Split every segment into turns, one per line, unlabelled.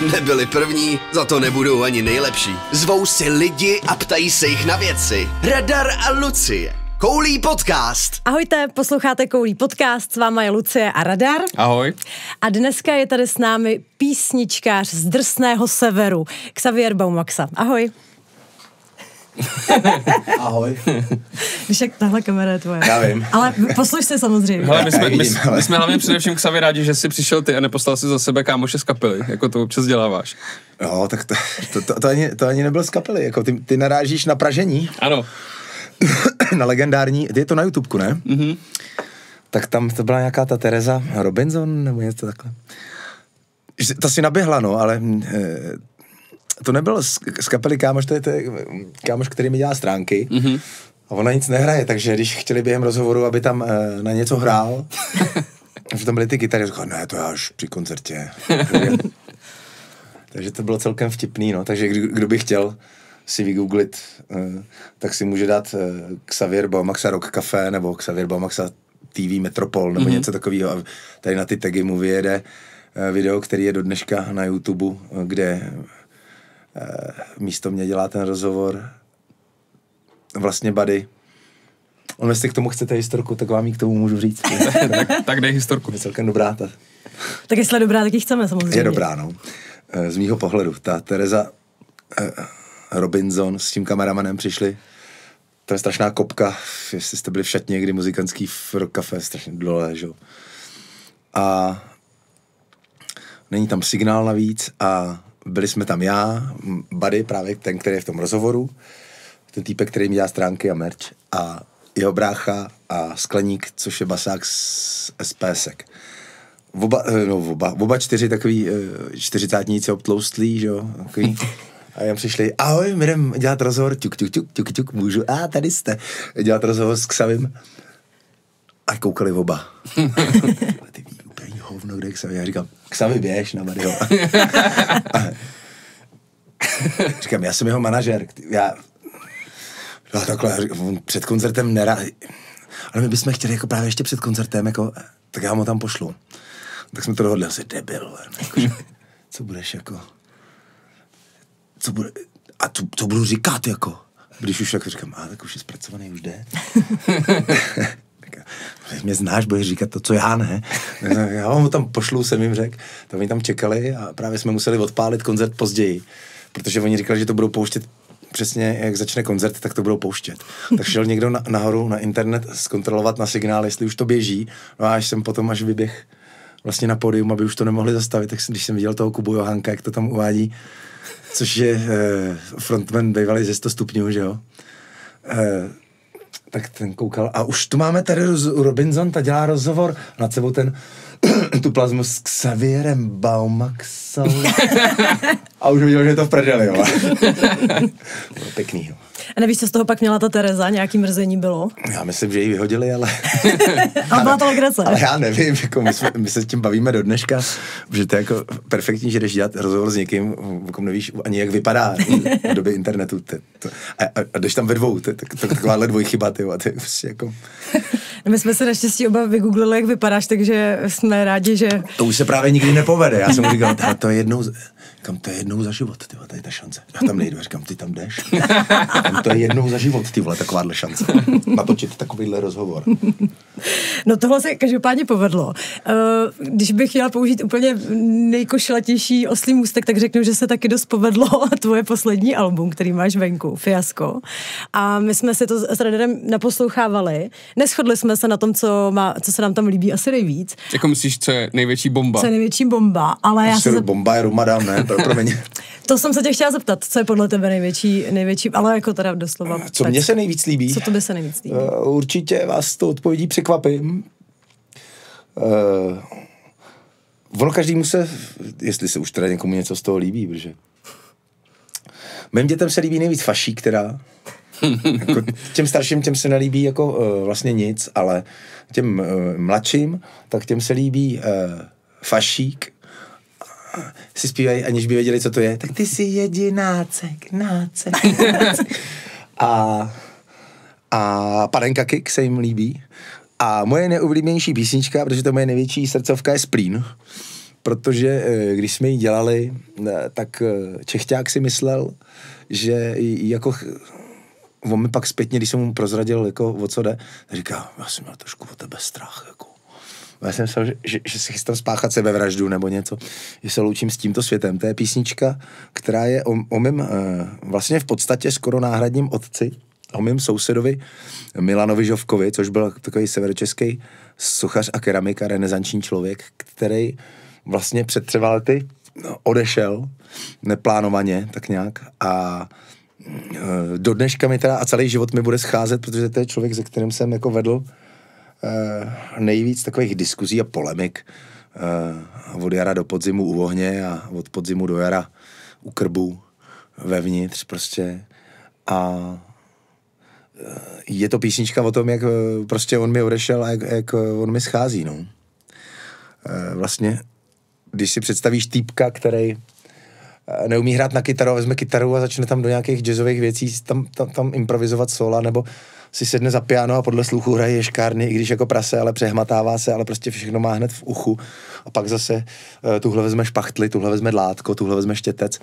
Nebyli první, za to nebudou ani nejlepší. Zvou si lidi a ptají se jich na věci. Radar a Lucie. Koulí podcast.
Ahojte, posloucháte Koulí podcast, s váma je Lucie a Radar.
Ahoj.
A dneska je tady s námi písničkář z drsného severu, Xavier Baumaxa. Ahoj.
Ahoj.
Když jak tahle kamera je tvoje.
Já vím.
Ale posluš se samozřejmě.
Hele, my jsme, my, my jsme hlavně především k Savi rádi, že jsi přišel ty a neposlal si za sebe kámoše z kapely, jako to občas děláváš.
No, tak to, to, to, to, ani, to ani nebyl z kapely, jako ty, ty narážíš na Pražení,
Ano,
na legendární, je to na YouTubeku, ne?
Mhm.
Mm-hmm. Tak tam to byla nějaká ta Teresa Robinson, nebo něco takhle. Že- Ta si naběhla, no, ale e, to nebyl z, z kapely kámoš, to je, to je kámoš, který mi dělá stránky.
Mhm.
Mm-hmm. A ona nic nehraje, takže když chtěli během rozhovoru, aby tam e, na něco hrál, že tam byly ty kytary, říkal, ne, to já až při koncertě. Takže to bylo celkem vtipný, no. Takže kdo, kdo by chtěl si vygooglit, eh, tak si může dát eh, Xavier Baumaxa Rock Café nebo Xavier Baumaxa TV Metropol nebo mm-hmm. něco takového. A tady na ty tagy mu vyjede video, který je do dneška na YouTube, kde místo mě dělá ten rozhovor vlastně Buddy. On jestli k tomu chcete historku, tak vám ji k tomu můžu říct.
tak, tak dej historku.
je celkem dobrá ta,
Tak jestli je dobrá, tak ji chceme samozřejmě.
je dobrá, no. Eh, Z mýho pohledu. Ta Tereza eh, Robinson s tím kameramanem přišli. To je strašná kopka, jestli jste byli v šatně, kdy muzikantský v Rock Café, strašně dole, že jo. A není tam signál navíc a byli jsme tam já, Buddy, právě ten, který je v tom rozhovoru, ten týpek, který mi dělá stránky a merch a jeho brácha a Skleník, což je basák z SPSek. Oba, eh, no, oba, oba čtyři takový eh, čtyřicátníci obtloustlí, že jo, takový. A jim přišli, ahoj, my jdem dělat rozhovor, ťuk, ťuk, ťuk, ťuk, ťuk, můžu, a tady jste, dělat rozhovor s Ksavim. A koukali oba. Ty hovno, kde je Ksavi. Já říkám, Ksavi běž na Mario. říkám, já jsem jeho manažer, já, no takhle, já říkám, on před koncertem nerá, ale my bychom chtěli jako právě ještě před koncertem, jako, tak já mu tam pošlu. Tak jsme to dohodli, asi debil, vole, jako, že, co budeš jako, co bude, a co, co budu říkat, jako, když už jako říkám, a tak už je zpracovaný, už jde. Tak já, "Ale mě znáš, budeš říkat to, co já ne. Já vám tam pošlu, jsem jim řekl. To oni tam čekali a právě jsme museli odpálit koncert později, protože oni říkali, že to budou pouštět přesně, jak začne koncert, tak to budou pouštět. Tak šel někdo na, nahoru na internet zkontrolovat na signál, jestli už to běží. No a až jsem potom až vyběh vlastně na pódium, aby už to nemohli zastavit, tak když jsem viděl toho Kubu Johánka, jak to tam uvádí, což je eh, frontman bývalý ze 100 stupňů, že jo. Eh, tak ten koukal. A už tu máme tady Robinson, ta dělá rozhovor. Nad sebou ten tu plazmu s Xavierem Baumaxou. A už viděl, že je to v prdeli, jo. Pěkný, jo.
A nevíš, co z toho pak měla ta Tereza? Nějaký mrzení bylo?
Já myslím, že ji vyhodili, ale...
Ale byla to legrace.
Ale já nevím, jako my, jsme, my se s tím bavíme do dneška, že to je jako perfektní, že jdeš dělat rozhovor s někým, kom nevíš ani jak vypadá v době internetu. To, to, a, a, a jdeš tam ve dvou, to, to, to, takováhle dvojchyba, ty, to je prostě jako...
My jsme se naštěstí oba vygooglili, jak vypadáš, takže jsme rádi, že...
To už se právě nikdy nepovede. Já jsem mu říkal, "Hele, to je jednou, z- kam to je jednou za život, ty je ta šance. Já tam nejdu, říkám, ty tam jdeš. Kam to je jednou za život, ty vole, takováhle šance. Natočit takovýhle rozhovor.
No tohle se každopádně povedlo. Eh, Když bych chtěla použít úplně nejkošlatější oslý můstek, tak řeknu, že se taky dost povedlo tvoje poslední album, který máš venku, Fiasko. A my jsme si to s Radarem naposlouchávali. Neschodli jsme se na tom, co, má, co se nám tam líbí asi nejvíc.
Jako myslíš, co je největší bomba?
Co je největší bomba, ale já se,
bomba je Rumadam, ne? Pro, promiň.
to jsem se tě chtěla zeptat, co je podle tebe největší, největší ale jako teda doslova.
Co mně se nejvíc líbí?
Co tobě se nejvíc líbí?
Uh, určitě vás to odpovědí překvapím. Uh, ono každému se, jestli se už teda někomu něco z toho líbí, protože mým dětem se líbí nejvíc fašík, teda. jako těm starším těm se nelíbí jako uh, vlastně nic, ale těm uh, mladším, tak těm se líbí uh, fašík, si zpívají, aniž by věděli, co to je. Tak ty jsi jedinácek, nácek, nácek. A, a Panenka Kick se jim líbí. A moje nejoblíbenější písnička, protože to je moje největší srdcovka, je Splín. protože eh, když jsme ji dělali, eh, tak eh, Čechťák si myslel, že jako on mi pak zpětně, když jsem mu prozradil, jako, o co jde, říká, já jsem měl trošku o tebe strach, jako. Já jsem myslel, že, že, že si chystám spáchat sebevraždu nebo něco, že se loučím s tímto světem. To je písnička, která je o, o mém, uh, vlastně v podstatě skoro náhradním otci, o mém sousedovi Milanovi Žovkovi, což byl takový severočeský sochař a keramika, renesanční člověk, který vlastně před třema lety odešel neplánovaně, tak nějak a eh, do dneška mi teda a celý život mi bude scházet, protože to je člověk, se kterým jsem jako vedl eh, nejvíc takových diskuzí a polemik eh, od jara do podzimu u ohně a od podzimu do jara u krbu vevnitř prostě. A je to písnička o tom, jak eh, prostě on mi odešel a jak, jak eh, on mi schází, no. Eh, Vlastně, když si představíš týpka, který neumí hrát na kytaru, vezme kytaru a začne tam do nějakých jazzových věcí tam, tam, tam improvizovat sola, nebo si sedne za piano a podle sluchu hraje ješkárny, i když jako prase, ale přehmatává se, ale prostě všechno má hned v uchu. A pak zase uh, tuhle vezme špachtly, tuhle vezme dlátko, tuhle vezme štětec.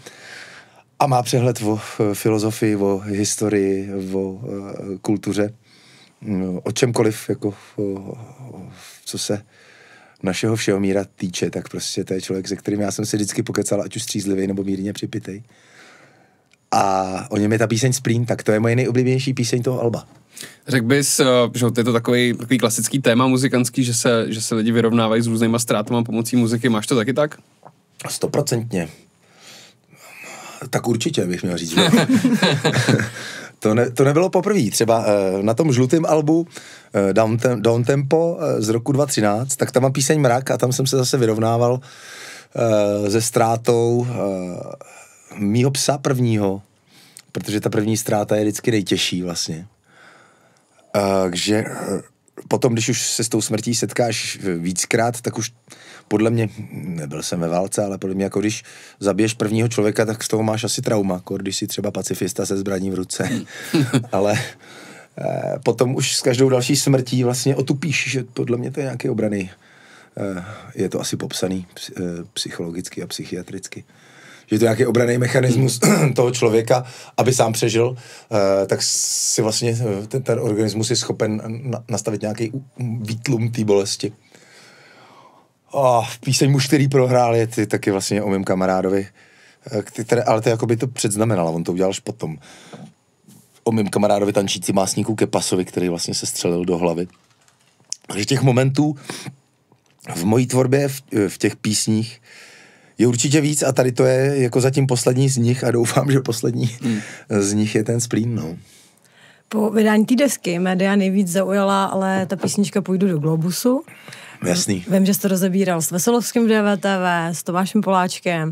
A má přehled o eh, filozofii, o historii, o eh, kultuře, mm, o čemkoliv, jako, o, co se našeho všeho míra týče, tak prostě to je člověk, se kterým já jsem se vždycky pokecal, ať už střízlivý nebo mírně připitej. A o něm je ta píseň Splín, tak to je moje nejoblíbenější píseň toho Alba.
Řekl bys, eh, že je to takový, takový klasický téma muzikantský, že se, že se lidi vyrovnávají s různýma ztrátama pomocí muziky. Máš to taky tak?
Stoprocentně. Tak určitě bych měl říct. to, ne, to nebylo poprvé. Třeba uh, na tom žlutém albu uh, Down, Tem- Down Tempo uh, z roku 2013, tak tam mám píseň Mrak a tam jsem se zase vyrovnával se ztrátou mýho psa prvního, protože ta první ztráta je vždycky nejtěžší vlastně. Takže eh, potom, když už se s tou smrtí setkáš víckrát, tak už podle mě, nebyl jsem ve válce, ale podle mě jako když zabiješ prvního člověka, tak z toho máš asi trauma, jako když jsi třeba pacifista se zbraní v ruce. ale eh, potom už s každou další smrtí vlastně otupíš, že podle mě to je nějaký obrany. Eh, je to asi popsaný eh, psychologicky a psychiatricky že je to nějaký obraný mechanismus toho člověka, aby sám přežil, tak si vlastně ten, ten organismus je schopen na, nastavit nějaký výtlum té bolesti. A píseň muž, který prohrál, je ty taky vlastně o mém kamarádovi, eh, který, ale to jako by to předznamenalo, on to udělal až potom. O mém kamarádovi tančící másníku Kepasovi, který vlastně se střelil do hlavy. Takže těch momentů v mojí tvorbě, v, v těch písních, je určitě víc a tady to je jako zatím poslední z nich a doufám, že poslední hmm. z nich je ten splín, no.
Po vydání té desky média nejvíc zaujala, ale ta písnička Půjdu do Globusu.
Jasný.
Vím, že jsi to rozebíral s Veselovským v DVTV, s Tomášem Poláčkem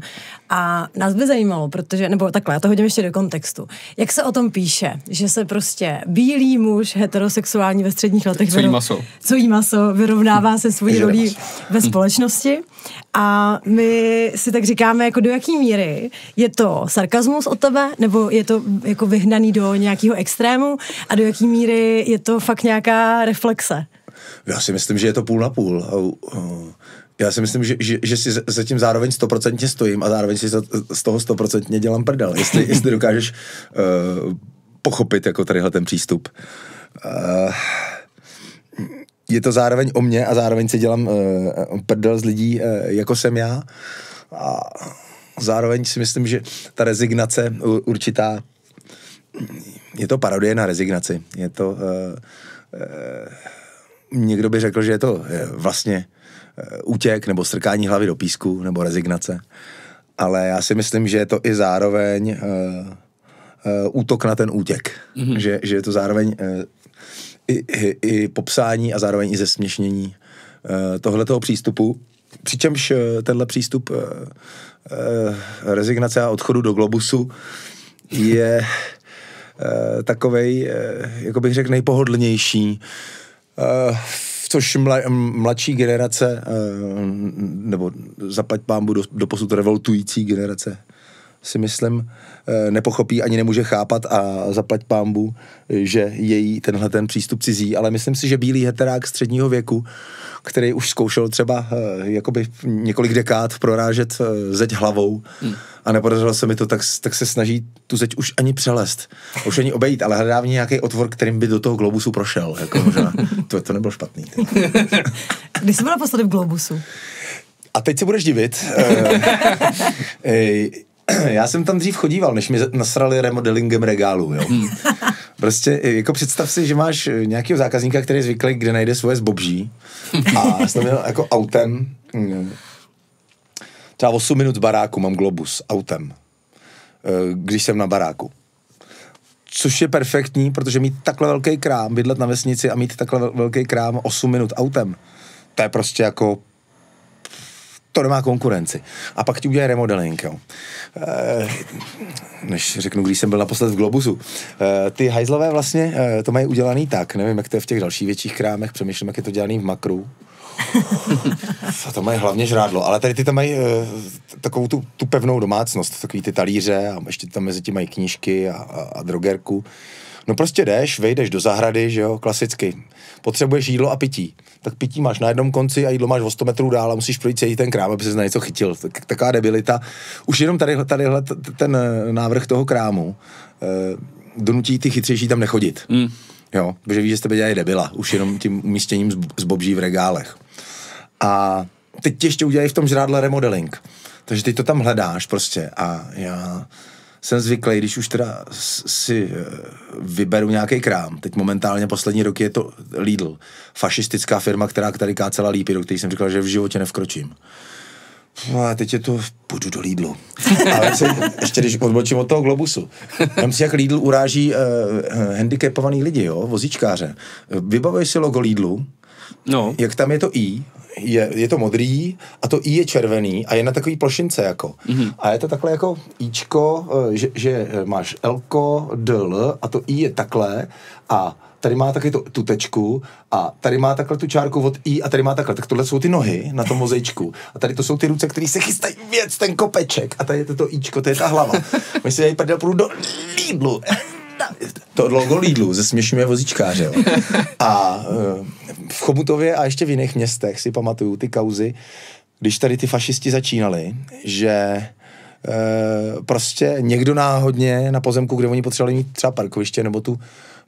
a nás by zajímalo, protože, nebo takhle, já to hodím ještě do kontextu. Jak se o tom píše, že se prostě bílý muž, heterosexuální ve středních letech
Co jí maso.
co jí maso, vyrovnává se svojí rolí ve společnosti a my si tak říkáme, jako do jaký míry je to sarkazmus od tebe, nebo je to jako vyhnaný do nějakého extrému a do jaký míry je to fakt nějaká reflexe.
Já si myslím, že je to půl na půl. Uh, Já si myslím, že, že, že si za- za tím zároveň stoprocentně stojím a zároveň si za, z toho stoprocentně dělám prdel. Jestli, jestli dokážeš uh, pochopit jako tadyhle ten přístup. Uh, je to zároveň o mně a zároveň si dělám uh, prdel z lidí, uh, jako jsem já. A zároveň si myslím, že ta rezignace určitá, je to parodie na rezignaci. Je to, uh, někdo by řekl, že je to eh, vlastně eh, útěk nebo strkání hlavy do písku nebo rezignace. Ale já si myslím, že je to i zároveň uh, uh, útok na ten útěk. Mm-hmm. Že, že je to zároveň uh, i, i, i popsání a zároveň i zesměšnění uh, tohletoho přístupu. Přičemž uh, tenhle přístup uh, uh, rezignace a odchodu do globusu je takovej, jako bych řekl, nejpohodlnější. Uh, což mla, mladší generace, uh, nebo zaplať pámbu do, do posud revoltující generace si myslím, eh, nepochopí ani nemůže chápat a zaplať pámbu, že její tenhle ten přístup cizí, ale myslím si, že bílý heterák středního věku, který už zkoušel třeba eh, jakoby několik dekád prorážet eh, zeď hlavou hmm. a nepodařilo se mi to, tak, tak se snaží tu zeď už ani přelest, už ani obejít, ale hledá v ní nějaký otvor, kterým by do toho globusu prošel. Jako možná. To, to nebylo špatný.
Kdy jsi byl naposledy v globusu?
A teď se budeš divit. Já jsem tam dřív chodíval, než mi nasrali remodelingem regálu, jo. Hmm. Prostě jako představ si, že máš nějakého zákazníka, který je zvyklý, kde najde svoje zbobží a jsem měl jako autem, hm, třeba 8 minut z baráku mám globus autem, eh, když jsem na baráku. Což je perfektní, protože mít takhle velký krám, bydlet na vesnici a mít takhle velký krám 8 minut autem, to je prostě jako to nemá konkurenci. A pak ti udělají remodeling, jo. E, než řeknu, když jsem byl naposled v Globusu. E, ty hajzlové vlastně e, to mají udělaný tak, nevím, jak to je v těch dalších větších krámech, přemýšlím, jak je to dělaný v makru. A to mají hlavně žrádlo, ale tady ty tam mají e, takovou tu, tu pevnou domácnost, takový ty talíře a ještě tam mezi tím mají knížky a, a, a drogerku. No prostě jdeš, vejdeš do zahrady, že jo, klasicky. Potřebuješ jídlo a pití. Tak pití máš na jednom konci a jídlo máš o 100 metrů dál a musíš projít celý ten krám, aby se na něco chytil. Tak, taková debilita. Už jenom tady, tadyhle ten eh, návrh toho krámu eh, donutí ty chytřejší tam nechodit. Mm. Jo, protože víš, že z tebe dělají debila, už jenom tím umístěním z bobží v regálech. A teď tě ještě udělají v tom žrádle remodeling. Takže ty to tam hledáš prostě a já jsem zvyklý, když už teda si eh, vyberu nějaký krám, teď momentálně poslední roky je to Lidl, fašistická firma, která tady kácela lípy, do který jsem říkal, že v životě nevkročím. No a teď je to, půjdu do Lidlu. Ale se, ještě když odbočím od toho globusu. Tam si, jak Lidl uráží uh, handicapovaný lidi, jo, vozíčkáře. Vybavuješ si logo Lidlu, no. jak tam je to I, je, je to modrý a to I je červený a je na takový plošince jako. Mm-hmm. A je to takhle jako Ičko, eh, že, že máš Lko, DL a to I je takhle a tady má taky to, tu tečku a tady má takhle tu čárku od I a tady má takhle. Tak tohle jsou ty nohy na tom mozaičku. A tady to jsou ty ruce, které se chystají věc, ten kopeček. A tady je to, to Ičko, to je ta hlava. My si tady prdel půjdu do Lidlu. To logo Lidlu zesměšňuje vozíčkáře. Jo. A uh, v Chomutově a ještě v jiných městech si pamatuju ty kauzy, když tady ty fašisti začínali, že e, prostě někdo náhodně na pozemku, kde oni potřebovali mít třeba parkoviště nebo tu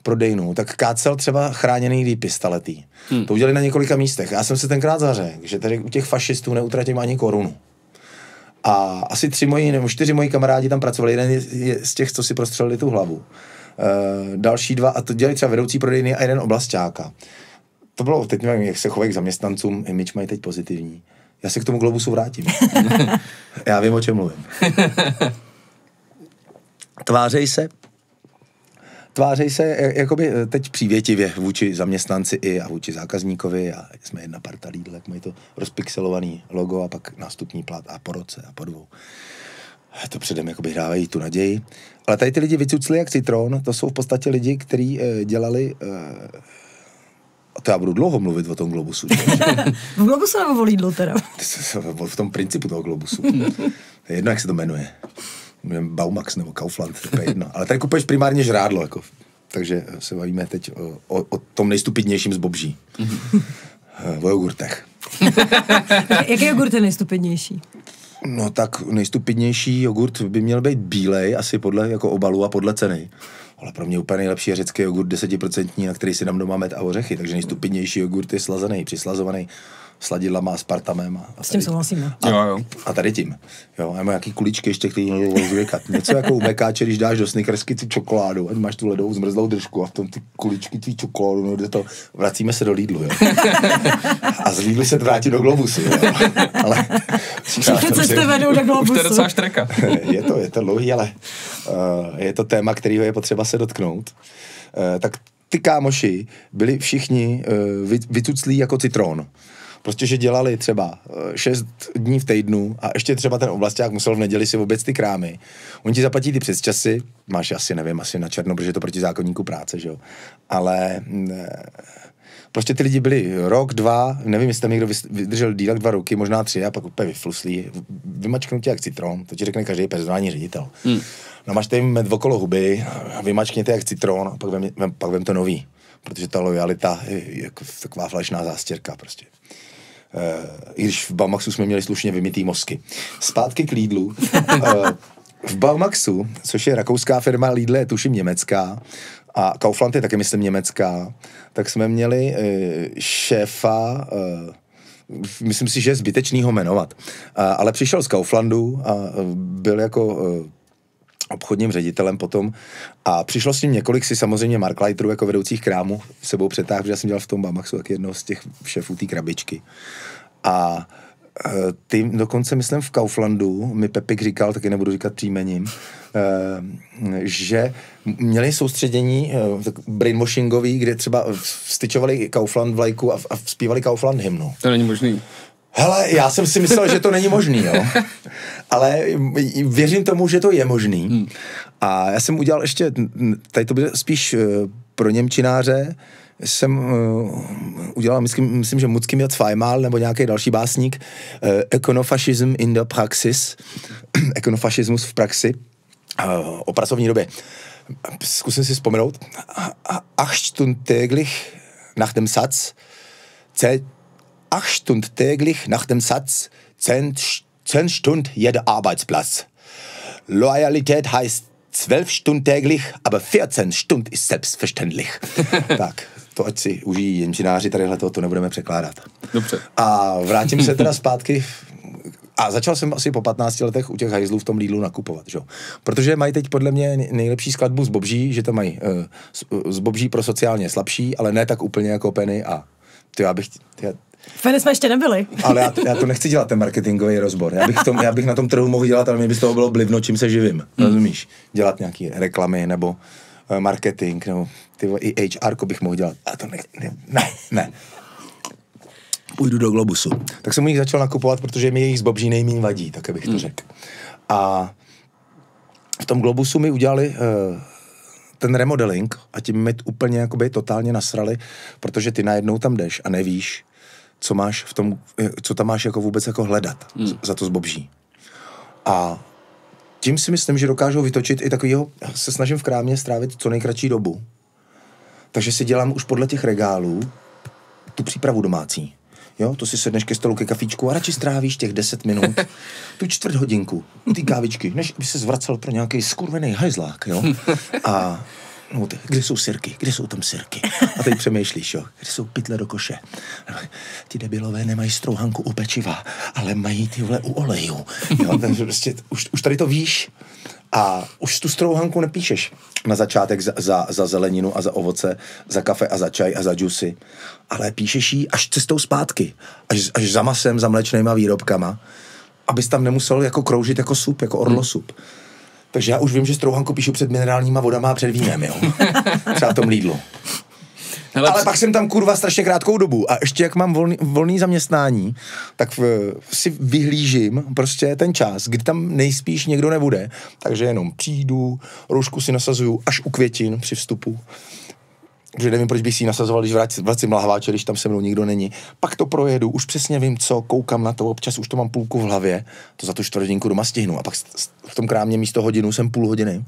prodejnu, tak kácel třeba chráněný výpis staletý. Hmm. To udělali na několika místech. Já jsem se tenkrát zařekl, že tady u těch fašistů neutratím ani korunu. A asi tři moji, nebo čtyři moji kamarádi tam pracovali. Jeden je z těch, co si prostřelili tu hlavu. E, další dva, a to dělali třeba vedoucí prodejny a jeden oblastáka to bylo, teď nevím, jak se chovají k zaměstnancům, image mají teď pozitivní. Já se k tomu globusu vrátím. Já vím, o čem mluvím. Tvářej se, tvářej se jakoby eh, teď přívětivě vůči zaměstnanci i a vůči zákazníkovi a jsme jedna parta Lidl, jak mají to rozpixelovaný logo a pak nástupní plat a po roce a po dvou. To předem jakoby dávají tu naději. Ale tady ty lidi vycucli jak citron, to jsou v podstatě lidi, kteří eh, dělali eh, a to já budu dlouho mluvit o tom globusu.
v globusu nebo o Lidlu teda?
v tom principu toho globusu. jedno, jak se to jmenuje. Baumax nebo Kaufland, to je jedno. Ale tady kupuješ primárně žrádlo, jako. Takže se bavíme teď o, o, o tom nejstupidnějším z bobží. o jogurtech.
Jaký jogurt je nejstupidnější?
No tak nejstupidnější jogurt by měl být bílej, asi podle jako obalu a podle ceny. Ale pro mě úplně nejlepší je řecký jogurt 10%, na který si dám doma med a ořechy, takže nejstupidnější jogurt je slazený, přislazovaný sladidlama a spartamem. A,
S tím souhlasím.
A, jo, jo. a tady tím. Jo, a nějaký kuličky ještě, který zvěkat. Něco jako u mekáče, když dáš do snickersky tu čokoládu, a máš tu ledovou zmrzlou držku a v tom ty kuličky tvý čokoládu, no, kde to, vracíme se do Lidlu, jo. A z Lidlu se vrátí do Globusu, jo. Ale,
Všechny cesty vedou do Globusu. Už
to je docela štreka.
je to, je to dlouhý, ale uh, je to téma, kterého je potřeba se dotknout. Uh, tak ty kámoši byli všichni uh, vytuclí jako citron. Prostě, že dělali třeba 6 eh, dní v týdnu a ještě třeba ten oblasták musel v neděli si vůbec ty krámy. Oni ti zaplatí ty přesčasy, máš asi, nevím, asi na černo, protože je to proti zákonníku práce, že jo. Ale ne, Prostě ty lidi byli rok, dva, nevím, jestli tam někdo vydržel díl dva roky, možná tři, a pak úplně vyfluslí, vymačknutí jak citron, to ti řekne každý personální ředitel. Hmm. Namažte jim med okolo huby, vymačkněte jak citron, a pak vem, vem, pak vem to nový. Protože ta lojalita je jako taková falešná zástěrka prostě. Uh, I když v Baumaxu jsme měli slušně vymytý mozky. Zpátky k Lidlu. Uh, v Baumaxu, což je rakouská firma, Lidl je tuším německá, a Kaufland je taky, myslím, německá, tak jsme měli uh, šéfa, uh, myslím si, že je zbytečný ho jmenovat, uh, ale přišel z Kauflandu a uh, byl jako obchodním ředitelem potom. A přišlo s ním několik si samozřejmě Mark Leiterů jako vedoucích krámů sebou přetáhl, protože já jsem dělal v tom Bamaxu taky jednoho z těch šéfů té krabičky. A ty dokonce, myslím, v Kauflandu, mi Pepik říkal, taky nebudu říkat příjmením, e, že měli soustředění e, tak brainwashingový, kde třeba vstyčovali Kaufland vlajku a, a zpívali Kaufland hymnu.
To není možný.
Hele, já jsem si myslel, že to není možný, jo. Ale věřím tomu, že to je možný. Hmm. A já jsem udělal ještě, tady to bude spíš pro Němčináře, jsem uh, udělal, myslím, myslím že Mucký Zweimal nebo nějaký další básník, uh, Ekonofašism in der Praxis, ekonofašismus v praxi, uh, o pracovní době. Zkusím si vzpomenout. Acht Stunden täglich nach dem Satz, acht Stunden täglich nach dem Satz, zehn, zehn Stunden jeder Arbeitsplatz. Loyalität heißt zwölf Stunden täglich, aber 14 Stunden ist selbstverständlich. tak, to ať si užijí jenčináři tadyhle to, to nebudeme překládat.
Dobře.
A vrátím se teda zpátky a začal jsem asi po 15 letech u těch hajzlů v tom Lidlu nakupovat, že? Protože mají teď podle mě nejlepší skladbu z Bobží, že to mají uh, z Bobží pro sociálně slabší, ale ne tak úplně jako Penny a ty já bych, ty,
Feny jsme ještě nebyli.
Ale já, já to nechci dělat, ten marketingový rozbor. Já bych, tom, já bych na tom trhu mohl dělat, ale mě by z toho bylo blivno, čím se živím. Hmm. Rozumíš? Dělat nějaké reklamy nebo marketing, nebo ty, i HR bych mohl dělat. A to ne, ne, ne, ne. Půjdu do Globusu. Tak jsem u nich začal nakupovat, protože mi jejich zbobží nejméně vadí, tak abych to hmm. řekl. A v tom Globusu mi udělali uh, ten remodeling a tím mi úplně jakoby totálně nasrali, protože ty najednou tam jdeš a nevíš, co máš v tom, co tam máš jako vůbec jako hledat hmm. za to zbobží. A tím si myslím, že dokážou vytočit i takovýho, se snažím v krámě strávit co nejkratší dobu. Takže si dělám už podle těch regálů tu přípravu domácí. Jo, to si sedneš ke stolu ke kafíčku a radši strávíš těch 10 minut, tu čtvrt hodinku, ty kávičky, než by se zvracel pro nějaký skurvený hajzlák, jo. A No, kde jsou sirky? Kde jsou tam sirky? A teď přemýšlíš, jo, kde jsou pytle do koše? Ti debilové nemají strouhanku u pečiva, ale mají ty vole u oleju. Jo, takže prostě už, už tady to víš a už tu strouhanku nepíšeš na začátek za, za, za zeleninu a za ovoce, za kafe a za čaj a za džusy, ale píšeš ji až cestou zpátky, až, až za masem, za mlečnýma výrobkama, abys tam nemusel jako kroužit jako sup, jako orlosup. Hmm takže já už vím, že strouhanku píšu před minerálníma vodama a před vínem, jo. Třeba tom Lidlu. Hele, Ale pak jsem tam kurva strašně krátkou dobu a ještě jak mám volný, volný zaměstnání, tak v, si vyhlížím prostě ten čas, kdy tam nejspíš někdo nebude, takže jenom přijdu, roušku si nasazuju až u květin při vstupu že nevím, proč bych si ji nasazoval, když vracím lahváče, když tam se mnou nikdo není. Pak to projedu, už přesně vím, co, koukám na to, občas už to mám půlku v hlavě, to za tu čtvrthodinku doma stihnu. A pak v tom krámě místo hodinu jsem půl hodiny,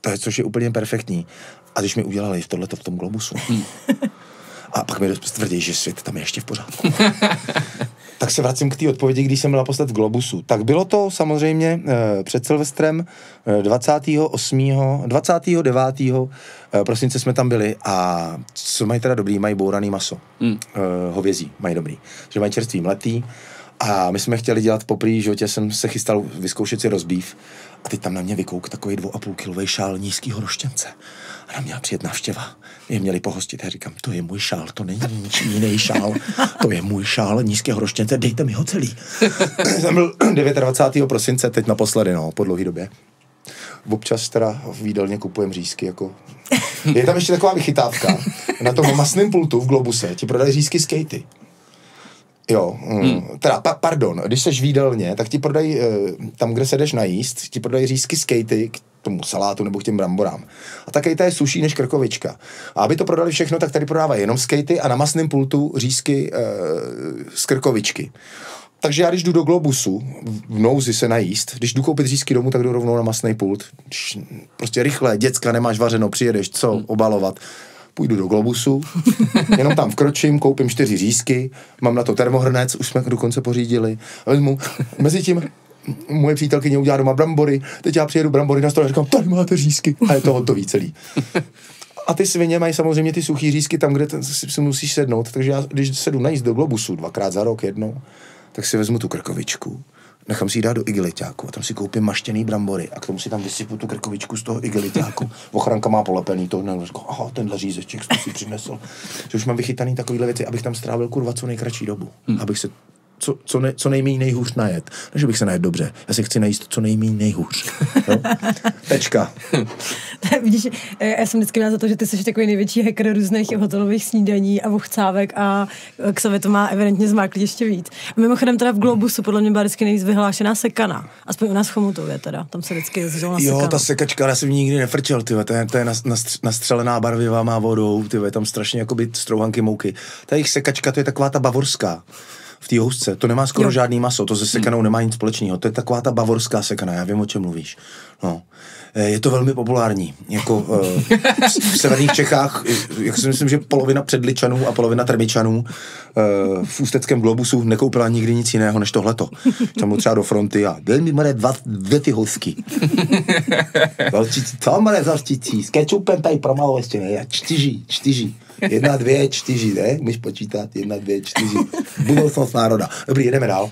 to je, což je úplně perfektní. A když mi udělali tohleto v tom globusu, hmm. a pak mi tvrdí, že svět tam je ještě v pořádku. tak se vracím k té odpovědi, když jsem byl naposled v Globusu. Tak bylo to samozřejmě eh, před Silvestrem eh, 28. 29. Eh, prosince jsme tam byli a co mají teda dobrý, mají bouraný maso. Mm. Eh, hovězí mají dobrý. Že mají čerstvý mletý a my jsme chtěli dělat po životě, jsem se chystal vyzkoušet si rozbív a teď tam na mě vykouk takový dvou a půl kilový šál nízkýho roštěnce. A na měla přijet návštěva. Mě měli pohostit. Já říkám, to je můj šál, to není ničí jiný šál. To je můj šál nízkého roštěnce, dejte mi ho celý. jsem byl 29. prosince, teď naposledy, no, po dlouhé době. Občas teda v jídelně kupujeme řízky, jako... Je tam ještě taková vychytávka. Na tom masném pultu v Globuse ti prodají řízky skatey. Jo, mm, hmm. teda, pa, pardon, když seš v jídelně, tak ti prodají, eh, tam, kde se jdeš najíst, ti prodají řízky skatey, tomu salátu nebo k těm bramborám. A ta kejta je suší než krkovička. A aby to prodali všechno, tak tady prodávají jenom skejty a na masném pultu řízky e, z krkovičky. Takže já když jdu do Globusu, v nouzi se najíst, když jdu koupit řízky domů, tak jdu rovnou na masný pult. Prostě rychle, děcka, nemáš vařeno, přijedeš, co, obalovat půjdu do Globusu, jenom tam vkročím, koupím čtyři řízky, mám na to termohrnec, už jsme dokonce pořídili, vezmu, mezi tím moje přítelkyně udělá doma brambory, teď já přijedu brambory na stole a říkám, tady máte řízky a je to hotový celý. A ty svině mají samozřejmě ty suchý řízky tam, kde ten, si, si musíš sednout, takže já, když sedu najíst do Globusu dvakrát za rok jednou, tak si vezmu tu krkovičku, nechám si ji dát do igeliťáku a tam si koupím maštěný brambory a k tomu si tam vysypu tu krkovičku z toho igeliťáku. Ochranka má polepený to, ne, říkám, aha, tenhle řízeček jsem si přinesl. Že už mám vychytaný takovýhle věci, abych tam strávil kurva co nejkratší dobu. Hmm. Abych se co, co, ne, co nejméně nejhůř najet. Ne, že bych se najet dobře, já si chci najíst co nejméně nejhůř. No? Tečka.
Vidíš, eh, já jsem vždycky měla za to, že ty jsi takový největší hacker různých hotelových snídaní a vochcávek a eh, k sobě to má evidentně zmáklý ještě víc. A mimochodem teda v Globusu podle mě byla vždycky nejvíc vyhlášená sekana. Aspoň u nás v Chomutově teda, tam se vždycky jezdilo na
Jo, ta sekačka, já jsem nikdy nefrčel, ty to je, to je nastřelená barvivá má vodou, ty tam strašně jakoby strouhanky mouky. Ta jejich sekačka, to je taková ta bavorská v té housce. To nemá skoro jo. žádný maso, to se sekanou nemá nic společného. To je taková ta bavorská sekana, já vím, o čem mluvíš. No. Eh, je to velmi populární. Jako uh, v severních Čechách, jak si myslím, že polovina předličanů a polovina termičanů uh, v ústeckém globusu nekoupila nikdy nic jiného než tohleto. Tam třeba do fronty a dej mi mare dva, dvě ty housky. Co mare zavčicí? S kečupem tady promalo ještě ne. Čtyři, čtyři. Jedna, dvě, čtyři, ne? Můžeš počítat. Jedna, dvě, čtyři. Budoucnost národa. Dobrý, jedeme dál.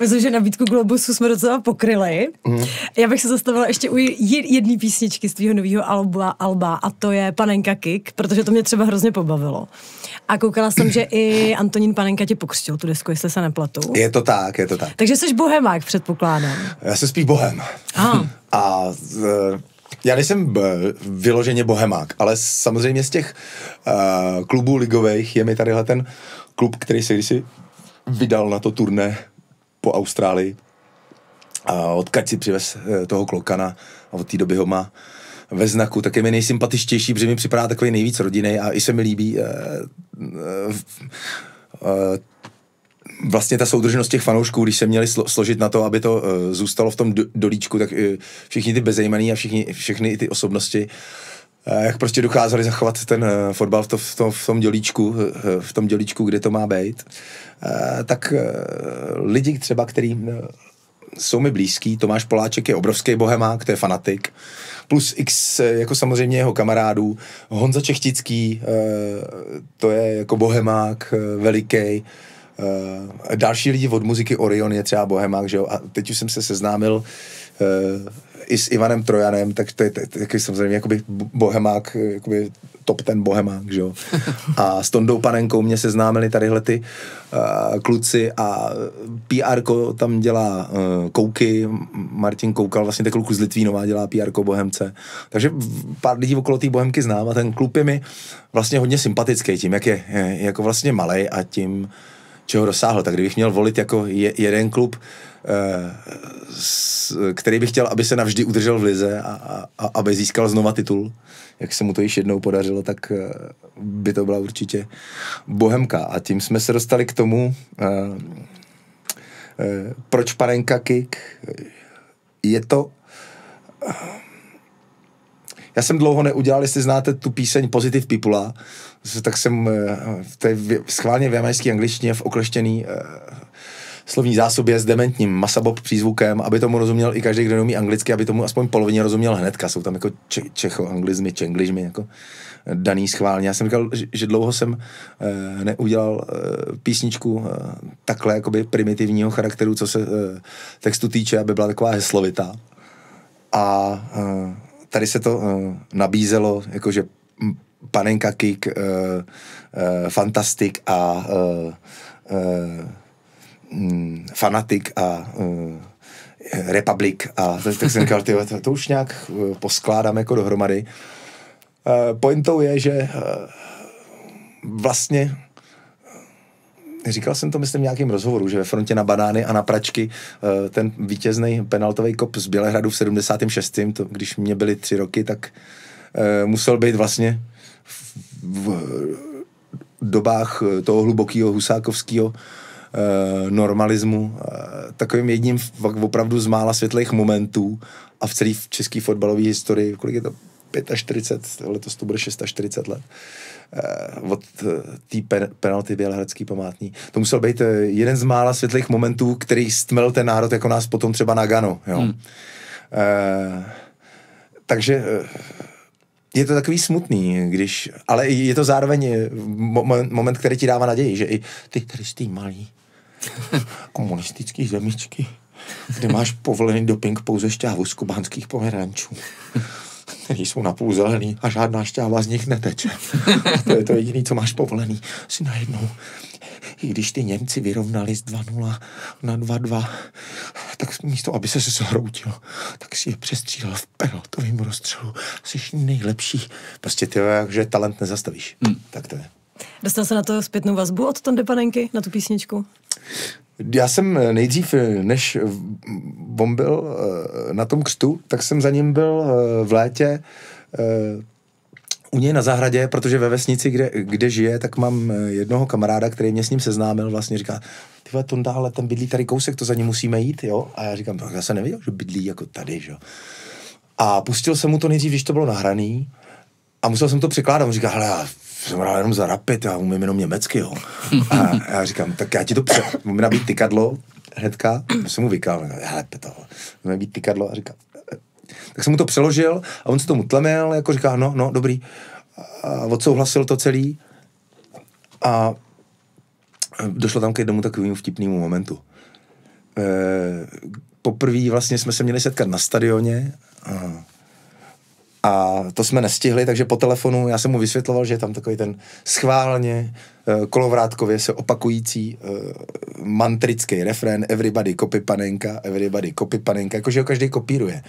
Myslím, že nabídku Globusu jsme docela pokryli. Mm. Já bych se zastavila ještě u jedné písničky z tvého nového alba, alba a to je Panenka Kick, protože to mě třeba hrozně pobavilo. A koukala jsem, že i Antonín Panenka tě pokřtil tu desku, jestli se neplatu.
Je to tak, je to tak.
Takže jsi bohemák, předpokládám.
Já jsem spíš bohem. Ah. A uh, já nejsem eh, vyloženě bohemák, ale samozřejmě z těch uh, klubů ligových je mi tadyhle ten klub, který se kdysi vydal na to turné po Austrálii. A odkaď si přivez uh, toho klokana a od té doby ho má ve znaku, tak je mi nejsympatičtější, protože mi připadá takový nejvíc rodinný a i se mi líbí uh, uh, uh, vlastně ta soudržnost těch fanoušků, když se měli slo, složit na to, aby to uh, zůstalo v tom do, dolíčku, tak uh, všichni ty bezejmaný a všichni, všechny ty osobnosti uh, jak prostě dokázali zachovat ten uh, fotbal v, to, v, to, v tom dělíčku, uh, v tom dělíčku, kde to má být, uh, tak uh, lidi třeba, který uh, jsou mi blízký, Tomáš Poláček je obrovský bohemák, to je fanatik, plus x jako samozřejmě jeho kamarádů, Honza Čechtický, to je jako bohemák veliký, Uh, další lidi od muziky Orion je třeba Bohemák, že jo, a teď už jsem se seznámil uh, i s Ivanem Trojanem, tak to je taky samozřejmě jakoby bohemák, jakoby top ten bohemák, že jo. A s Tondou Panenkou mě seznámili tadyhle ty uh, kluci a PR tam dělá uh, Kouky, Martin Koukal, vlastně ten kluk z Litvínova dělá PR Bohemce. Takže pár lidí okolo té Bohemky znám a ten klub je mi vlastně hodně sympatický tím, jak je, je jako vlastně malý a tím, čeho dosáhl. Tak kdybych měl volit jako je, jeden klub, eh, který bych chtěl, aby se navždy udržel v lize a, a, a aby získal znova titul, jak se mu to již jednou podařilo, tak eh, by to byla určitě Bohemka. A tím jsme se dostali k tomu, eh, proč panenka kick. Je to... Já jsem dlouho neudělal, jestli znáte tu píseň Positive People, tak jsem eh, v té schválně v jamajské angličtině v okleštěný uh, slovní zásobě s dementním masabob přízvukem, aby tomu rozuměl i každý, kdo neumí anglicky, aby tomu aspoň polovině rozuměl hnedka. Jsou tam jako če- čecho, anglizmy, čengližmy, jako daný schválně. Já jsem říkal, že dlouho jsem uh, neudělal uh, písničku uh, takhle jakoby primitivního charakteru, co se uh, textu týče, aby byla taková heslovitá. A uh, tady se to uh, nabízelo, jakože Panenka Kick, uh, uh, Fantastic a uh, uh, Fanatic a uh, Republic a tak, tak jsem říkal, to, to už nějak uh, poskládám jako dohromady. Uh, pointou je, že uh, vlastně říkal jsem to, myslím, v nějakém rozhovoru, že ve frontě na banány a na pračky eh, ten vítězný penaltový kop z Bělehradu v 76. To, když mě byly tři roky, tak uh, musel být vlastně v, dobách toho hlubokého husákovského normalismu takovým jedním opravdu z mála světlých momentů a v celé české fotbalové historii, kolik je to 45, letos to bude 640 let, od uh, té pen, penalty Bělehradský památní. To musel být uh, jeden z mála světlých momentů, který stmel ten národ jako nás potom třeba na Gano. Jo. Hmm. Uh, takže uh, je to takový smutný, když, ale je to zároveň moment, moment, který ti dává naději, že i ty tristý malý komunistický zemičky, kde máš povolený doping pouze šťávu z kubánských pomerančů, který jsou napůl zelený a žádná šťáva z nich neteče. To je to jediné, co máš povolený. Si najednou i když ty Němci vyrovnali z 2-0 na 2-2, tak místo, aby se zhroutil, tak si je přestřílel v pelotovém rozstřelu. Jsi nejlepší. Prostě ty, že talent nezastavíš. Hmm. Tak to je.
Dostal se na to zpětnou vazbu od Tondy Panenky, na tu písničku?
Já jsem nejdřív, než on byl eh, na tom křtu, tak jsem za ním byl eh, v létě eh, u něj na zahradě, protože ve vesnici, kde, kde žije, tak mám jednoho kamaráda, který mě s ním seznámil, vlastně říká, ty vole, Tonda, ale ten bydlí tady kousek, to za ním musíme jít, jo? A já říkám, tak já jsem nevěděl, že bydlí jako tady, jo? A pustil jsem mu to nejdřív, když to bylo nahraný, a musel jsem to překládat. On říká, hele, já jsem hrál jenom za rapid, já umím jenom německy, jo. A já říkám, tak já ti to pře... Můžeme nabít tykadlo hnedka, jsem mu vykal, hele, to, můžeme být tykadlo a říká, tak jsem mu to přeložil a on se tomu tlemil, jako říká, no, no, dobrý. A odsouhlasil to celý a došlo tam k jednomu takovému vtipnému momentu. E, poprvé vlastně jsme se měli setkat na stadioně a a to jsme nestihli, takže po telefonu já jsem mu vysvětloval, že je tam takový ten schválně eh, kolovrátkově se opakující uh, mantrický refrén Everybody copy panenka, everybody copy panenka, jakože ho každý kopíruje.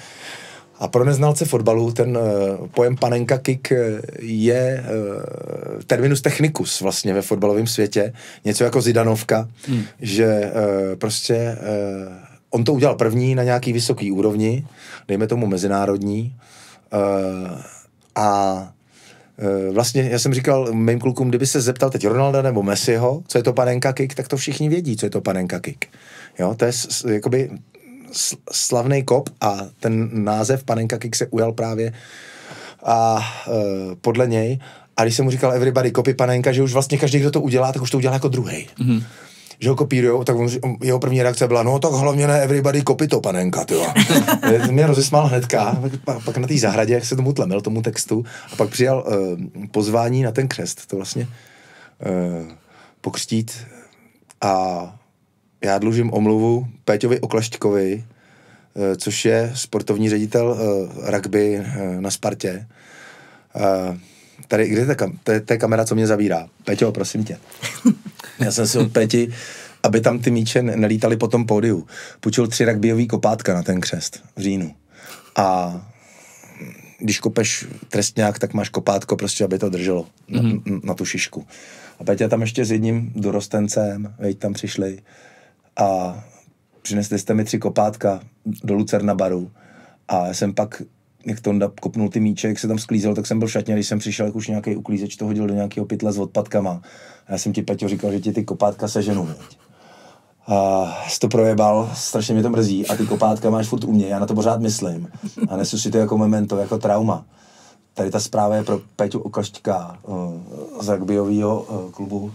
A pro neznalce fotbalu ten uh, pojem panenka kick je uh, terminus technicus vlastně ve fotbalovém světě. Něco jako Zidanovka, hmm. že uh, prostě uh, on to udělal první na nějaký vysoký úrovni, dejme tomu mezinárodní, a uh, vlastně já jsem říkal mým klukům, kdyby se zeptal teď Ronalda nebo Messiho, co je to panenka kick, tak to všichni vědí, co je to panenka kick. Jo, to je jakoby slavný kop a ten název panenka kick se ujal právě a uh, podle něj a když jsem mu říkal everybody copy panenka, že už vlastně každý, kdo to udělá, tak už to udělá jako druhý. Mm-hmm že ho kopírujou, tak on, jeho první reakce byla, no tak hlavně ne everybody copy to, panenka, ty Mě rozesmál hnedka, pak, pak na té zahradě, jak se tomu tlemil, tomu textu, a pak přijal uh, pozvání na ten křest, to vlastně uh, pokřtít. A já dlužím omluvu Péťovi Oklaštkovi, uh, což je sportovní ředitel uh, rugby uh, na Spartě. Uh, tady, kde je ta, to je, to je kamera, co mě zavírá. Peťo, prosím tě. Já jsem si od Peti, aby tam ty míče nelítaly po tom pódiu, půjčil tři rugbyový kopátka na ten křest v říjnu. A když kopeš trestňák, tak máš kopátko prostě, aby to drželo mm-hmm. na, na tu šišku. A Petě tam ještě s jedním dorostencem, veď tam přišli a přinesli jste mi tři kopátka do Lucerna baru a já jsem pak jak to kopnul ty míče, jak se tam sklízel, tak jsem byl šatně, když jsem přišel, jak už nějaký uklízeč to hodil do nějakého pytle s odpadkama. A já jsem ti, Peťo, říkal, že ti ty kopátka seženu, veď. A jsi to projebal, strašně mě to mrzí a ty kopátka máš furt u mě, já na to pořád myslím a nesu si to jako memento, jako trauma. Tady ta zpráva je pro Peťu Okašťka uh, z rugbyového uh, klubu uh,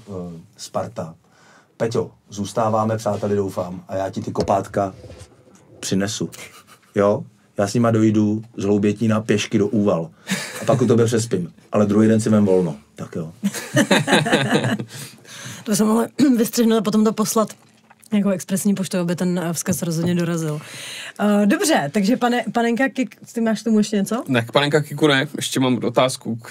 Sparta. Peťo, zůstáváme přáteli, doufám, a já ti ty kopátka přinesu. Jo? Já s nima dojdu z Hloubětína pěšky do Úval. A pak u tebe přespím. Ale druhý den si vem volno. Tak jo.
to jsem mohla vystřihnout a potom to poslat jako expresní poštou, aby ten eh, vzkaz rozhodně dorazil. Uh, dobře, takže pane, panenka Kik, ty máš tomu ještě něco?
Ne, panenka Kiku ne, ještě mám otázku k,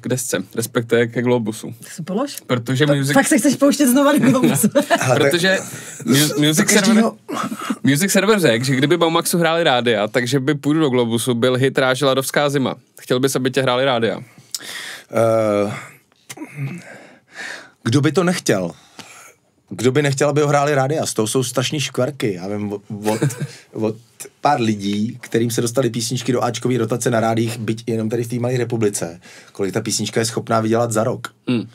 k desce, respektive ke Globusu.
Tak si polož.
Protože
to,
music...
Fakt se chceš pouštět znova do Globusu.
Protože mu, music, server, music server řekl, že kdyby Baumaxu hráli rádia, takže by půjdu do Globusu, byl hit Ráže Ladovská zima. Chtěl bys, aby tě hráli rádia? Uh,
kdo by to nechtěl? Kdo by nechtěl, aby ho hráli rádi a z toho jsou strašní škvarky. Já vím od, od pár lidí, kterým se dostali písničky do Ačkové rotace na rádích, byť jenom tady v té malé republice, kolik ta písnička je schopná vydělat za rok. Mm.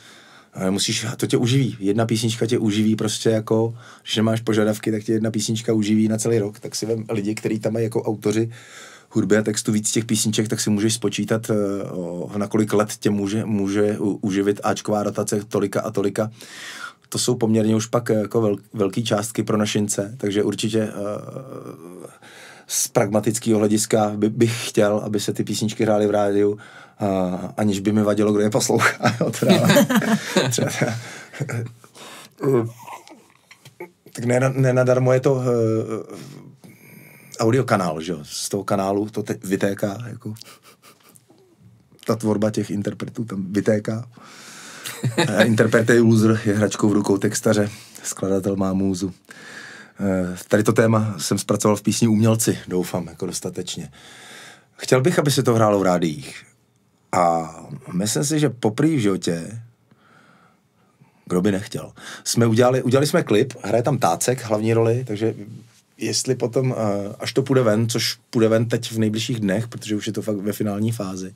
Musíš, to tě uživí. Jedna písnička tě uživí prostě jako, když nemáš požadavky, tak tě jedna písnička uživí na celý rok. Tak si vem lidi, kteří tam mají jako autoři hudby a textu víc těch písniček, tak si můžeš spočítat, uh, na kolik let tě může, může uživit Ačková rotace tolika a tolika to jsou poměrně už pak jako vel, velký částky pro našince, takže určitě uh, z pragmatického hlediska by, bych chtěl, aby se ty písničky hrály v rádiu, uh, aniž by mi vadilo, kdo je poslouchá. Jo, teda, třeba, tak nenadarmo je to uh, audiokanál, že jo? Z toho kanálu to teď vytéká, jako ta tvorba těch interpretů tam vytéká. Interpret je loser, je hračkou v rukou textaře, skladatel má můzu. Eh, tady to téma jsem zpracoval v písni Umělci, doufám, jako dostatečně. Chtěl bych, aby se to hrálo v rádiích. A myslím si, že poprý v životě, kdo by nechtěl, jsme udělali, udělali jsme klip, hraje tam Tácek, hlavní roli, takže jestli potom, eh, až to půjde ven, což půjde ven teď v nejbližších dnech, protože už je to fakt ve finální fázi,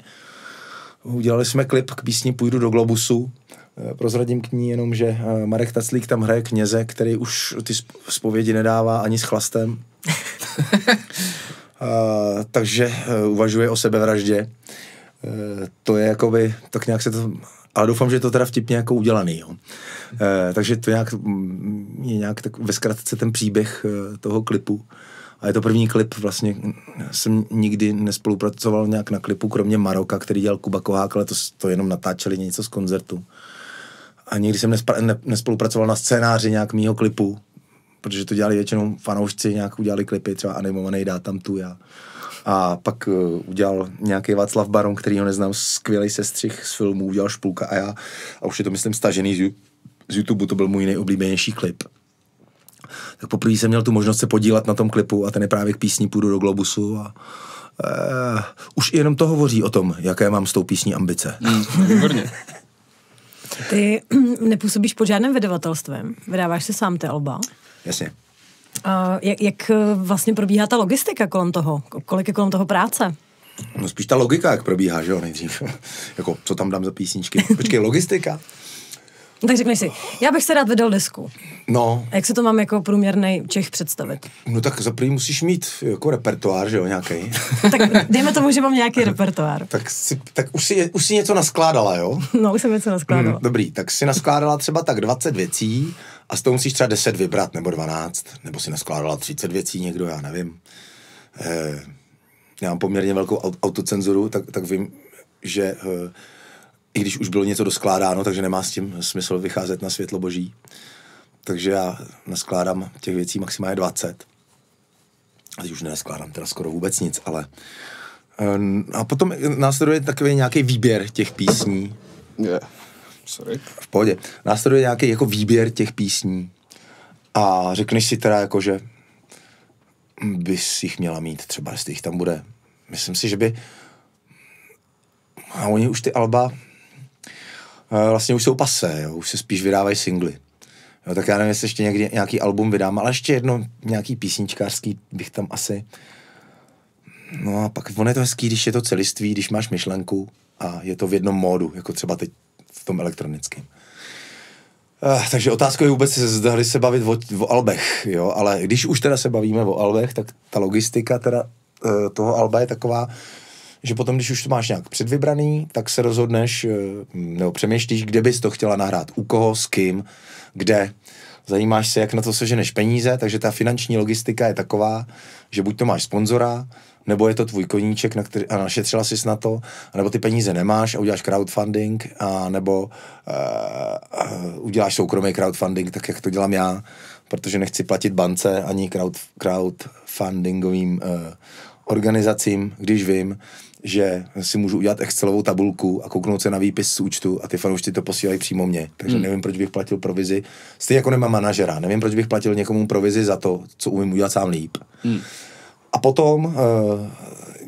udělali jsme klip k písni Půjdu do Globusu, Eh, prozradím k ní jenom, že eh, Marek Taclík tam hraje kněze, který už ty zpovědi nedává ani s chlastem. uh, takže uh, uvažuje o sebevraždě. To je jakoby, tak nějak se to, ale doufám, že je to teda vtipně jako udělaný. Jo. Uh, takže to nějak, mm, je nějak tak ve zkratce ten příběh toho klipu. A je to první klip, vlastně jsem nikdy nespolupracoval nějak na klipu, kromě Maroka, který dělal Kuba Kohák, ale to, to jenom natáčeli něco z koncertu a nikdy jsem nespa, ne, nespolupracoval na scénáři nějak mýho klipu, protože to dělali většinou fanoušci, nějak udělali klipy, třeba animovaný dá tam tu já. A pak uh, udělal nějaký Václav Baron, který ho neznám, skvělý sestřih z filmu, udělal Špulka a já. A už je to, myslím, stažený z, z YouTube, to byl můj nejoblíbenější klip. Tak poprvé jsem měl tu možnost se podílet na tom klipu a ten je právě k písni Půjdu do Globusu a uh, už jenom to hovoří o tom, jaké mám s tou písní ambice. Mm,
výborně.
Ty nepůsobíš pod žádným vydavatelstvem, vydáváš si sám ty alba.
Jasně.
Uh, jak, jak vlastně probíhá ta logistika kolem toho? Kolik je kolem toho práce?
No spíš ta logika, jak probíhá, že jo, nejdřív. jako, co tam dám za písničky. Počkej, logistika?
Tak řekneš si, já bych se rád vydal disku.
No.
A jak se to mám jako průměrný Čech představit?
No tak za první musíš mít jako repertoár, že jo, nějaký.
tak dejme tomu, že mám nějaký repertoár.
tak, si, tak už, si, už si něco naskládala, jo?
No, už jsem něco naskládala. Hmm,
dobrý, tak si naskládala třeba tak 20 věcí a z toho musíš třeba 10 vybrat, nebo 12, nebo si naskládala 30 věcí někdo, já nevím. Eh, já mám poměrně velkou autocenzuru, tak, tak vím, že eh, i když už bylo něco doskládáno, takže nemá s tím smysl vycházet na světlo boží. Takže já naskládám těch věcí maximálně 20. A teď už neskládám teda skoro vůbec nic, ale... Ehm, a potom následuje takový nějaký výběr těch písní.
Yeah. Sorry.
V pohodě. Následuje nějaký jako výběr těch písní. A řekneš si teda jako, že bys jich měla mít třeba, jestli jich tam bude. Myslím si, že by... A oni už ty alba vlastně už jsou pasé, jo, už se spíš vydávají singly. Jo, tak já nevím, jestli ještě někdy nějaký album vydám, ale ještě jedno nějaký písničkářský bych tam asi... No a pak on je to hezký, když je to celiství, když máš myšlenku a je to v jednom módu, jako třeba teď v tom elektronickém. Uh, takže otázka je vůbec, zdali se bavit o, o albech, jo, ale když už teda se bavíme o albech, tak ta logistika teda uh, toho alba je taková, že potom, když už to máš nějak předvybraný, tak se rozhodneš, eh, nebo přemýšlíš, kde bys to chtěla nahrát, u koho, s kým, kde. Zajímáš se, jak na to seženeš peníze, takže ta finanční logistika je taková, že buď to máš sponzora, nebo je to tvůj koníček, na který, a našetřila jsi na to, nebo ty peníze nemáš a uděláš crowdfunding, a nebo uh, uh, uděláš soukromý crowdfunding, tak jak to dělám já, protože nechci platit bance ani crowd, crowdfundingovým uh, organizacím, když vím, že si můžu udělat Excelovou tabulku a kouknout se na výpis z účtu a ty fanoušci to posílají přímo mě. Takže hmm. nevím, proč bych platil provizi. Stejně jako nemám manažera. Nevím, proč bych platil někomu provizi za to, co umím udělat sám líp. Hmm. A potom uh,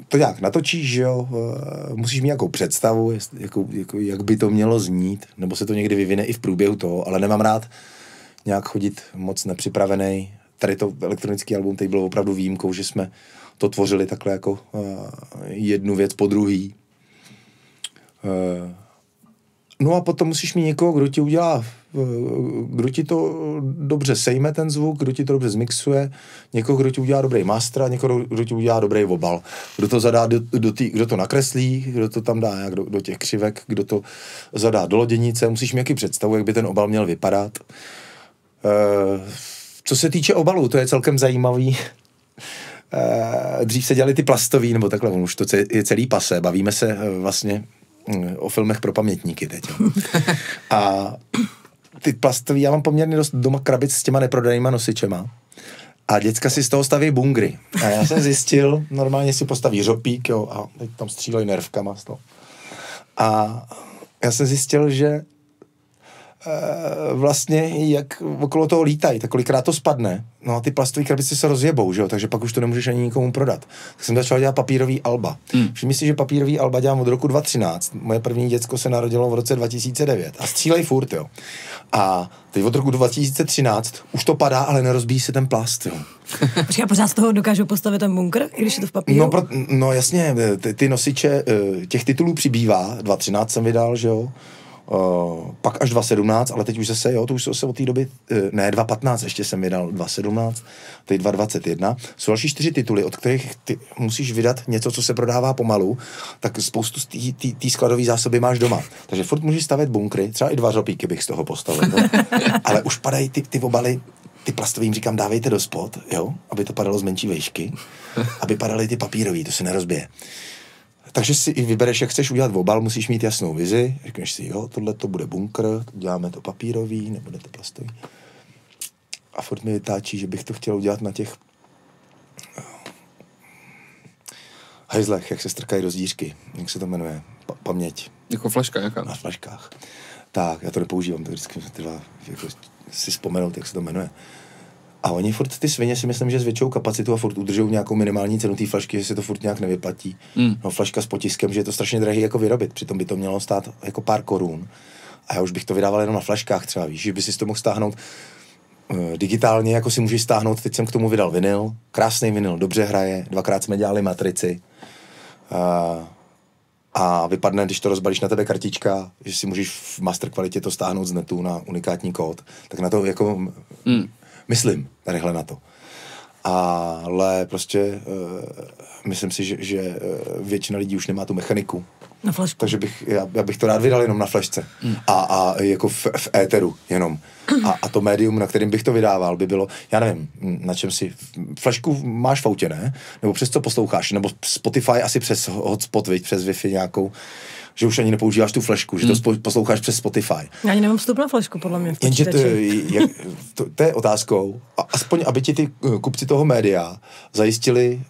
to nějak natočíš, že jo, uh, musíš mít nějakou představu, jest, jako, jako, jak by to mělo znít, nebo se to někdy vyvine i v průběhu toho, ale nemám rád nějak chodit moc nepřipravený. Tady to elektronický album tady bylo opravdu výjimkou, že jsme to tvořili takhle jako uh, jednu věc po druhý. Uh, no a potom musíš mít někoho, kdo ti udělá, uh, kdo ti to dobře sejme ten zvuk, kdo ti to dobře zmixuje, někoho, kdo ti udělá dobrý master někoho, kdo ti udělá dobrý obal. Kdo to zadá do, do tý, kdo to nakreslí, kdo to tam dá jak do, do těch křivek, kdo to zadá do loděnice, musíš mít jaký představu, jak by ten obal měl vypadat. Uh, co se týče obalů, to je celkem zajímavý. Uh, dřív se dělali ty plastový, nebo takhle, už to je celý pase. Bavíme se uh, vlastně uh, o filmech pro pamětníky teď. Jo. A ty plastový, já mám poměrně dost doma krabic s těma neprodanýma nosičema. A děcka si z toho staví bungry. A já jsem zjistil, normálně si postaví řopík, jo, a teď tam střílejí nervkama z toho. A já jsem zjistil, že Eh, vlastně, jak okolo toho lítají, tak kolikrát to spadne. No a ty plastové krabice se rozjebou, že jo? takže pak už to nemůžeš ani nikomu prodat. Tak jsem začal dělat papírový alba. Hmm. Všimni si, že papírový alba dělám od roku 2013. Moje první děcko se narodilo v roce 2009 a střílej furt, jo. A teď od roku 2013 už to padá, ale nerozbíjí se ten plast, jo.
Počkej, pořád z toho dokážou postavit ten bunkr, když je to v papíru?
No, pro, no jasně, ty, ty nosiče, eh, těch titulů přibývá, 2013 jsem vydal, že jo, Uh, pak až 2.17, ale teď už zase, jo, to už se od té doby, uh, ne, 2.15, ještě jsem vydal 2.17, teď 2.21. Jsou další čtyři tituly, od kterých ty musíš vydat něco, co se prodává pomalu, tak spoustu z té skladové zásoby máš doma. Takže furt můžeš stavět bunkry, třeba i dva řopíky bych z toho postavil. No. ale už padají ty, ty obaly, ty plastovým říkám, dávejte do spod, jo, aby to padalo z menší vejšky, aby padaly ty papírový, to se nerozbije. Takže si i vybereš, jak chceš udělat obal, musíš mít jasnou vizi. Řekneš si, jo, tohle to bude bunkr, děláme to papírový, nebude to plastový. A furt mi vytáčí, že bych to chtěl udělat na těch eh, hajzlech, jak se strkají do zdířky, jak se to jmenuje, pa- paměť.
Jako flaška jaká?
Na flaškách. Tak, já to nepoužívám, tak vždycky ty dva, jako si vzpomenout, jak se to jmenuje. A oni furt ty svině si myslím, že zvětšou kapacitu a furt udržou nějakou minimální cenu té flašky, že se to furt nějak nevyplatí. Mm. No flaška s potiskem, že je to strašně drahý jako vyrobit, přitom by to mělo stát jako pár korun. A já už bych to vydával jenom na flaškách třeba, víš, že by si to mohl stáhnout uh, digitálně, jako si můžeš stáhnout, teď jsem k tomu vydal vinyl, krásný vinyl, dobře hraje, dvakrát jsme dělali matrici. Uh, a vypadne, když to rozbalíš na tebe kartička, že si můžeš v master kvalitě to stáhnout z netu na unikátní kód, tak na to jako mm. Myslím tadyhle na to. Ale prostě uh, myslím si, že, že uh, většina lidí už nemá tu mechaniku.
Na flašku.
Takže bych, já, já bych to rád vydal jenom na flešce. Mm. A, a jako v, v éteru jenom. A, a to médium, na kterým bych to vydával, by bylo, já nevím, na čem si, flešku máš v autě, ne? Nebo přes co posloucháš? Nebo Spotify asi přes hotspot, viď? přes Wi-Fi nějakou že už ani nepoužíváš tu flešku, že to hmm. posloucháš přes Spotify.
Já ani nemám vstup na flešku, podle mě.
Jenže to, jak, to, to je otázkou, a aspoň aby ti ty eh, kupci toho média zajistili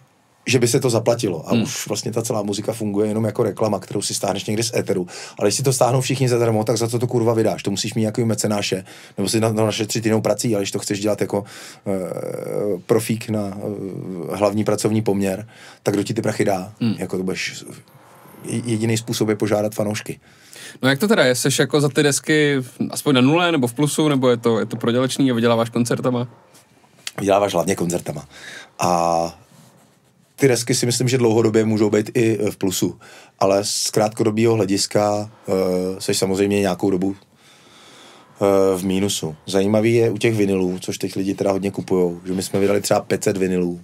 že by se to zaplatilo. A hmm. už vlastně ta celá muzika funguje jenom jako reklama, kterou si stáhneš někdy z éteru. Ale když si to stáhnou všichni zadarmo, tak za to to kurva vydáš. To musíš mít nějaký mecenáše, nebo si na to našetřit jinou prací, ale když to chceš dělat jako uh, profík na uh, hlavní pracovní poměr, tak kdo ti ty prachy dá? Hmm. Jako to budeš jediný způsob je požádat fanoušky.
No jak to teda je? Jsi jako za ty desky aspoň na nule, nebo v plusu, nebo je to, je to prodělečný a vyděláváš koncertama?
Vyděláváš hlavně koncertama. A ty desky si myslím, že dlouhodobě můžou být i v plusu. Ale z krátkodobého hlediska uh, seš samozřejmě nějakou dobu uh, v mínusu. Zajímavý je u těch vinilů, což teď lidi teda hodně kupují, že my jsme vydali třeba 500 vinilů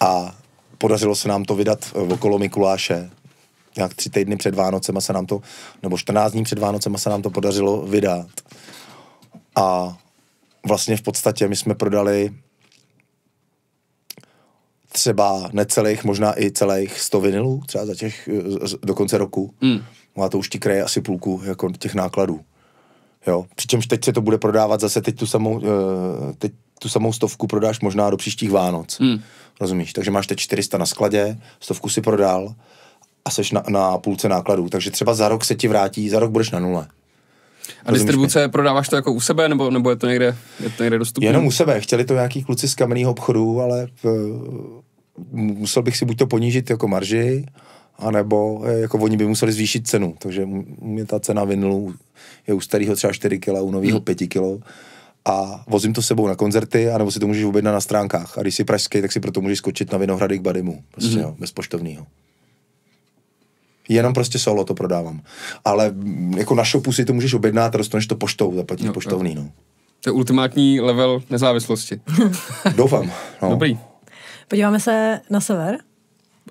a podařilo se nám to vydat okolo Mikuláše nějak tři týdny před Vánocema se nám to, nebo 14 dní před Vánocema se nám to podařilo vydat. A vlastně v podstatě my jsme prodali třeba necelých, možná i celých 100 vinilů, třeba za těch, do konce roku. Mm. A to už ti kraje asi půlku jako těch nákladů. Jo. Přičemž teď se to bude prodávat zase teď tu samou, eh, teď tu samou stovku prodáš možná do příštích Vánoc. Mm. Rozumíš? Takže máš teď 400 na skladě, stovku si prodal a seš na, na půlce nákladů. Takže třeba za rok se ti vrátí, za rok budeš na nule.
A distribuce, mě? prodáváš to jako u sebe, nebo, nebo je, to někde, je to někde dostupné?
Jenom u sebe. Chtěli to nějaký kluci z kamenného obchodu, ale v, musel bych si buď to ponížit jako marži, anebo eh, jako oni by museli zvýšit cenu. Takže mě ta cena vinilu je u starého třeba 4 kg, u nového hmm. 5 kg. a vozím to sebou na koncerty, anebo si to můžeš objednat na stránkách. A když jsi pražský, tak si proto můžeš skočit na Vinohrady k Badimu. Prostě, mm-hmm. jo, bez poštovního. Jenom prostě solo to prodávám. Ale mm, jako na shopu si to můžeš objednat a dostaneš to poštou, zaplatíš
Jo,
poštovný, no.
To je ultimátní level nezávislosti.
Doufám. No.
Dobrý.
Podíváme se na sever.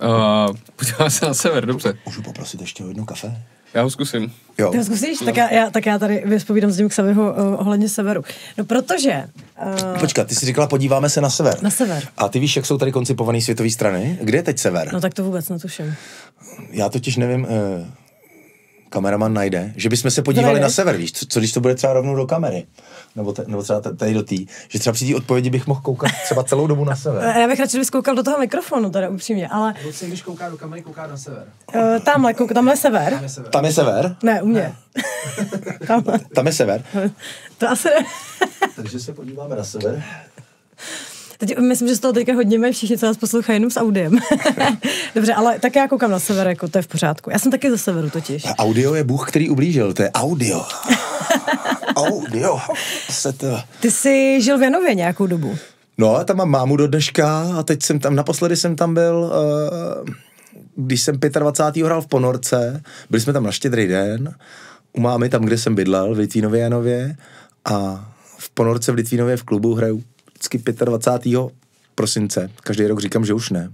Uh, podíváme se na sever, dobře.
Můžu poprosit ještě o jedno kafe?
Já ho zkusím.
Jo.
Ty ho zkusíš? Tak já, já, tak já tady vyspovídám s tím k Saviho uh, ohledně severu. No protože... Uh,
Počkat, ty jsi říkala, podíváme se na sever.
Na sever.
A ty víš, jak jsou tady koncipované světové strany? Kde je teď sever?
no tak to vůbec netuším.
Já totiž nevím, eh, kameraman najde, že bychom se podívali
Najde.
na sever, víš, co, co když to bude třeba rovnou do kamery, nebo, te, nebo třeba tady do té, že třeba při té odpovědi bych mohl koukat třeba celou dobu na sever.
Já bych radši vyskoukal do toho mikrofonu, teda upřímně, ale
Lucie, když kouká do kamery, kouká na sever.
uh, tamhle, kouk, tamhle je sever.
Na sever.
Tam je sever,
Ne, u mě. tamhle.
tam je sever,
To asi ne.
takže se podíváme na sever.
Teď myslím, že z toho teďka hodně mají všichni, co nás poslouchají jenom s audiem. Dobře, ale tak já koukám na sever, jako to je v pořádku. Já jsem taky ze severu totiž.
A Audio je bůh, který ublížil, to je audio. audio. Se to...
Ty jsi žil v Janově nějakou dobu.
No, tam mám mámu do dneška a teď jsem tam, naposledy jsem tam byl, uh, když jsem 25. hrál v Ponorce, byli jsme tam na štědrý den, u mámy tam, kde jsem bydlel, v Litvínově Janově a v Ponorce v Litvínově v klubu hraju vždycky 25. prosince. Každý rok říkám, že už ne.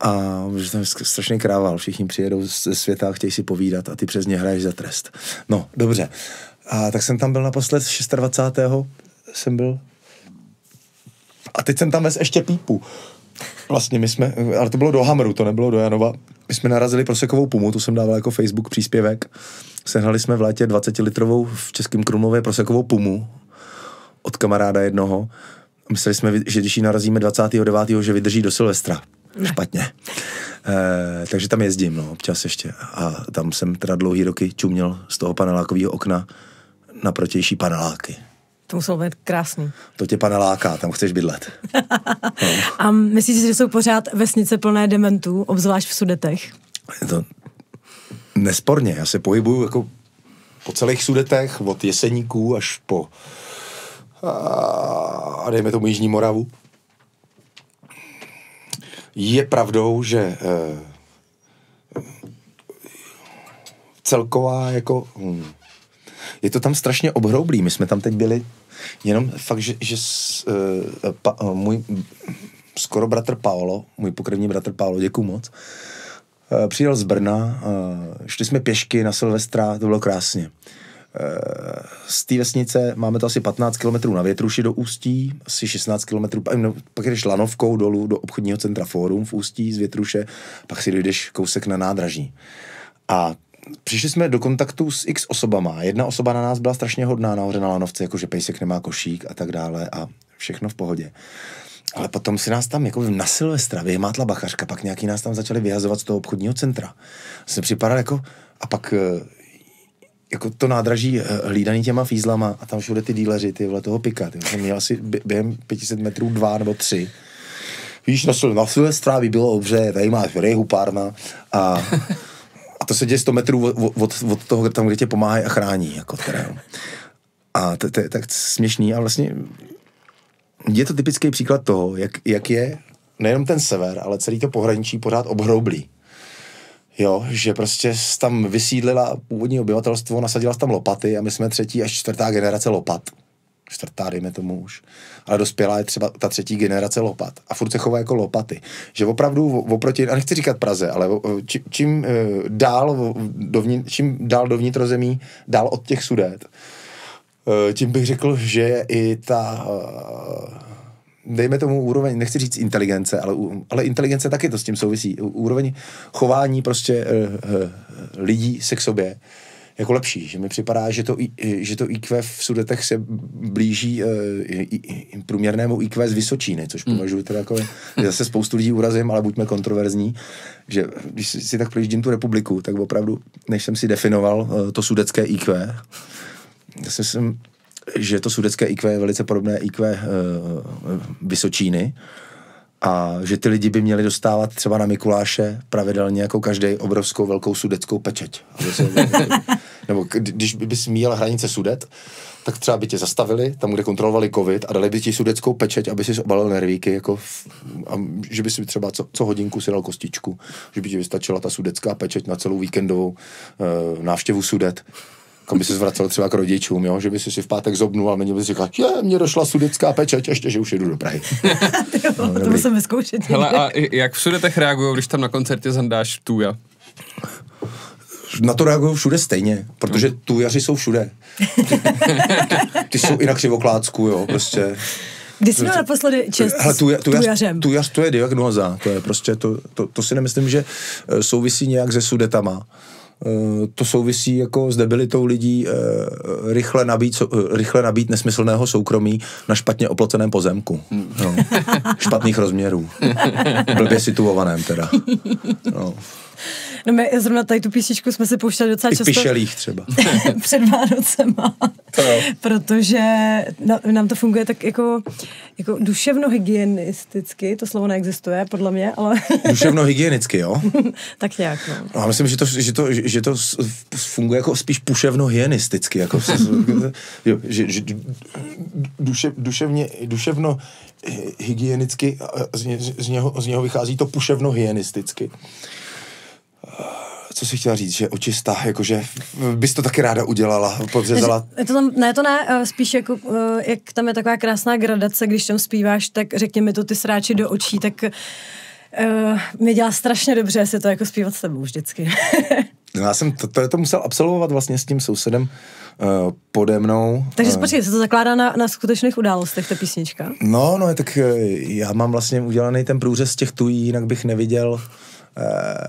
A že tam strašný krával, všichni přijedou ze světa a chtějí si povídat a ty přes ně hraješ za trest. No, dobře. A tak jsem tam byl naposled 26. jsem byl a teď jsem tam ves ještě pípu. Vlastně my jsme, ale to bylo do Hamru, to nebylo do Janova. My jsme narazili prosekovou pumu, to jsem dával jako Facebook příspěvek. Sehnali jsme v létě 20-litrovou v Českém Krumlově prosekovou pumu od kamaráda jednoho. Mysleli jsme, že když ji narazíme 29. že vydrží do Silvestra. Špatně. E, takže tam jezdím, no, občas ještě. A tam jsem teda dlouhý roky čuměl z toho panelákového okna na protější paneláky.
To muselo být krásný.
To tě paneláka, tam chceš bydlet.
A myslíš, že jsou pořád vesnice plné dementů, obzvlášť v Sudetech?
Je to nesporně, já se pohybuju jako po celých sudetech, od Jeseníků až po a, dejme tomu Jižní Moravu. Je pravdou, že eh, celková jako hm, je to tam strašně obhroublý. My jsme tam teď byli jenom fakt, že, že s, uh, pa, uh, můj skoro bratr Paolo, můj pokrevní bratr Paolo, děkuju moc, uh, přijel z Brna, uh, šli jsme pěšky na Silvestra, to bylo krásně. Z té vesnice máme to asi 15 km na Větruši do Ústí, asi 16 km, no, pak jdeš lanovkou dolů do obchodního centra Fórum v Ústí z Větruše, pak si dojdeš kousek na nádraží. A přišli jsme do kontaktu s x osobama. Jedna osoba na nás byla strašně hodná nahoře na lanovce, jakože pejsek nemá košík a tak dále a všechno v pohodě. Ale potom si nás tam jako na Silvestra vyhmátla bachařka, pak nějaký nás tam začali vyhazovat z toho obchodního centra. Jsem připadal jako, a pak eh, jako to nádraží eh, hlídaný těma fízlama a tam všude ty díleři, ty vole toho pika. Ty jsem měl asi bě- během 500 metrů dva nebo tři. Víš, na, na Silvestra by bylo dobře, tady máš rehu párna a, a to se děje 100 metrů od, od, od toho, tam, kde tě pomáhají a chrání. Jako teda, a to, to je tak směšný a vlastně je to typický příklad toho, jak, jak je nejenom ten sever, ale celý to pohraničí pořád obhroublý. Jo, že prostě tam vysídlila původní obyvatelstvo, nasadila tam lopaty a my jsme třetí až čtvrtá generace lopat. Čtvrtá, dejme tomu už. Ale dospělá je třeba ta třetí generace lopat. A furt se chová jako lopaty. Že opravdu oproti, a nechci říkat Praze, ale či, čím, eh, dál dovnitř, čím dál do vnitrozemí, dál od těch sudet, eh, tím bych řekl, že je i ta eh, dejme tomu úroveň, nechci říct inteligence, ale, ale inteligence taky to s tím souvisí. Úroveň chování prostě uh, uh, lidí se k sobě jako lepší, že mi připadá, že to, že to IQ v Sudetech se blíží uh, i, i, průměrnému IQ z Vysočíny, což považuji teda jako, zase spoustu lidí urazím, ale buďme kontroverzní, že když si, si tak projíždím tu republiku, tak opravdu, než jsem si definoval uh, to sudecké IQ, já myslím, že to sudecké IQ je velice podobné IQ uh, Vysočíny a že ty lidi by měli dostávat třeba na Mikuláše pravidelně jako každý obrovskou velkou sudeckou pečeť. Nebo když bys míjel hranice sudet, tak třeba by tě zastavili, tam, kde kontrolovali covid a dali by ti sudeckou pečeť, aby si obalil nervíky, jako v, a že by si třeba co, co hodinku si dal kostičku, že by ti vystačila ta sudecká pečeť na celou víkendovou uh, návštěvu sudet kam by se zvracel třeba k rodičům, jo? že by si si v pátek zobnul a není by si říkal, že mě došla sudecká pečeť, ještě, že už jedu do Prahy.
no, to musím vyzkoušet.
Hele, a jak v Sudetech reagují, když tam na koncertě zandáš Tuja?
Na to reagují všude stejně, protože tujaři jsou všude. Ty, ty jsou i na křivoklácku, jo, prostě.
Kdy jsi měl naposledy čest
Hele, tuja,
s
tujař,
tujařem?
tujař, to je diagnoza, to je prostě, to, to, to si nemyslím, že eh, souvisí nějak se sudetama. Eh, to souvisí jako s debilitou lidí eh, rychle nabít, eh, rychle nabít nesmyslného soukromí na špatně oploceném pozemku. No. Špatných rozměrů. Blbě situovaném teda. No.
No my zrovna tady tu písničku jsme si pouštěli docela
I
často
pišelých třeba.
před Vánocema, protože na, nám to funguje tak jako, jako duševno hygienisticky, to slovo neexistuje podle mě, ale
Duševno hygienicky, jo?
tak nějak, no.
No, já myslím, že to, že to, že to funguje jako spíš puševno hygienisticky, jako, jo, že, že duše, duševně, duševno hy- hygienicky, z, ně, z, něho, z něho vychází to puševno hygienisticky. Co si chtěla říct, že očista, jakože bys to taky ráda udělala, podřezala.
Je to tam, ne, to ne, eh, spíš jako, eh, jak tam je taková krásná gradace, když tam zpíváš, tak řekni mi to ty sráči do očí, tak uh, mi dělá strašně dobře si to jako zpívat s tebou vždycky.
No, Já jsem to, to, to musel absolvovat vlastně s tím sousedem uh, pode mnou.
Takže
Eh,
počkej, se to zakládá na, na skutečných událostech, ta písnička.
No, no, tak eh, já mám vlastně udělaný ten průřez těch tují, jinak bych neviděl eh,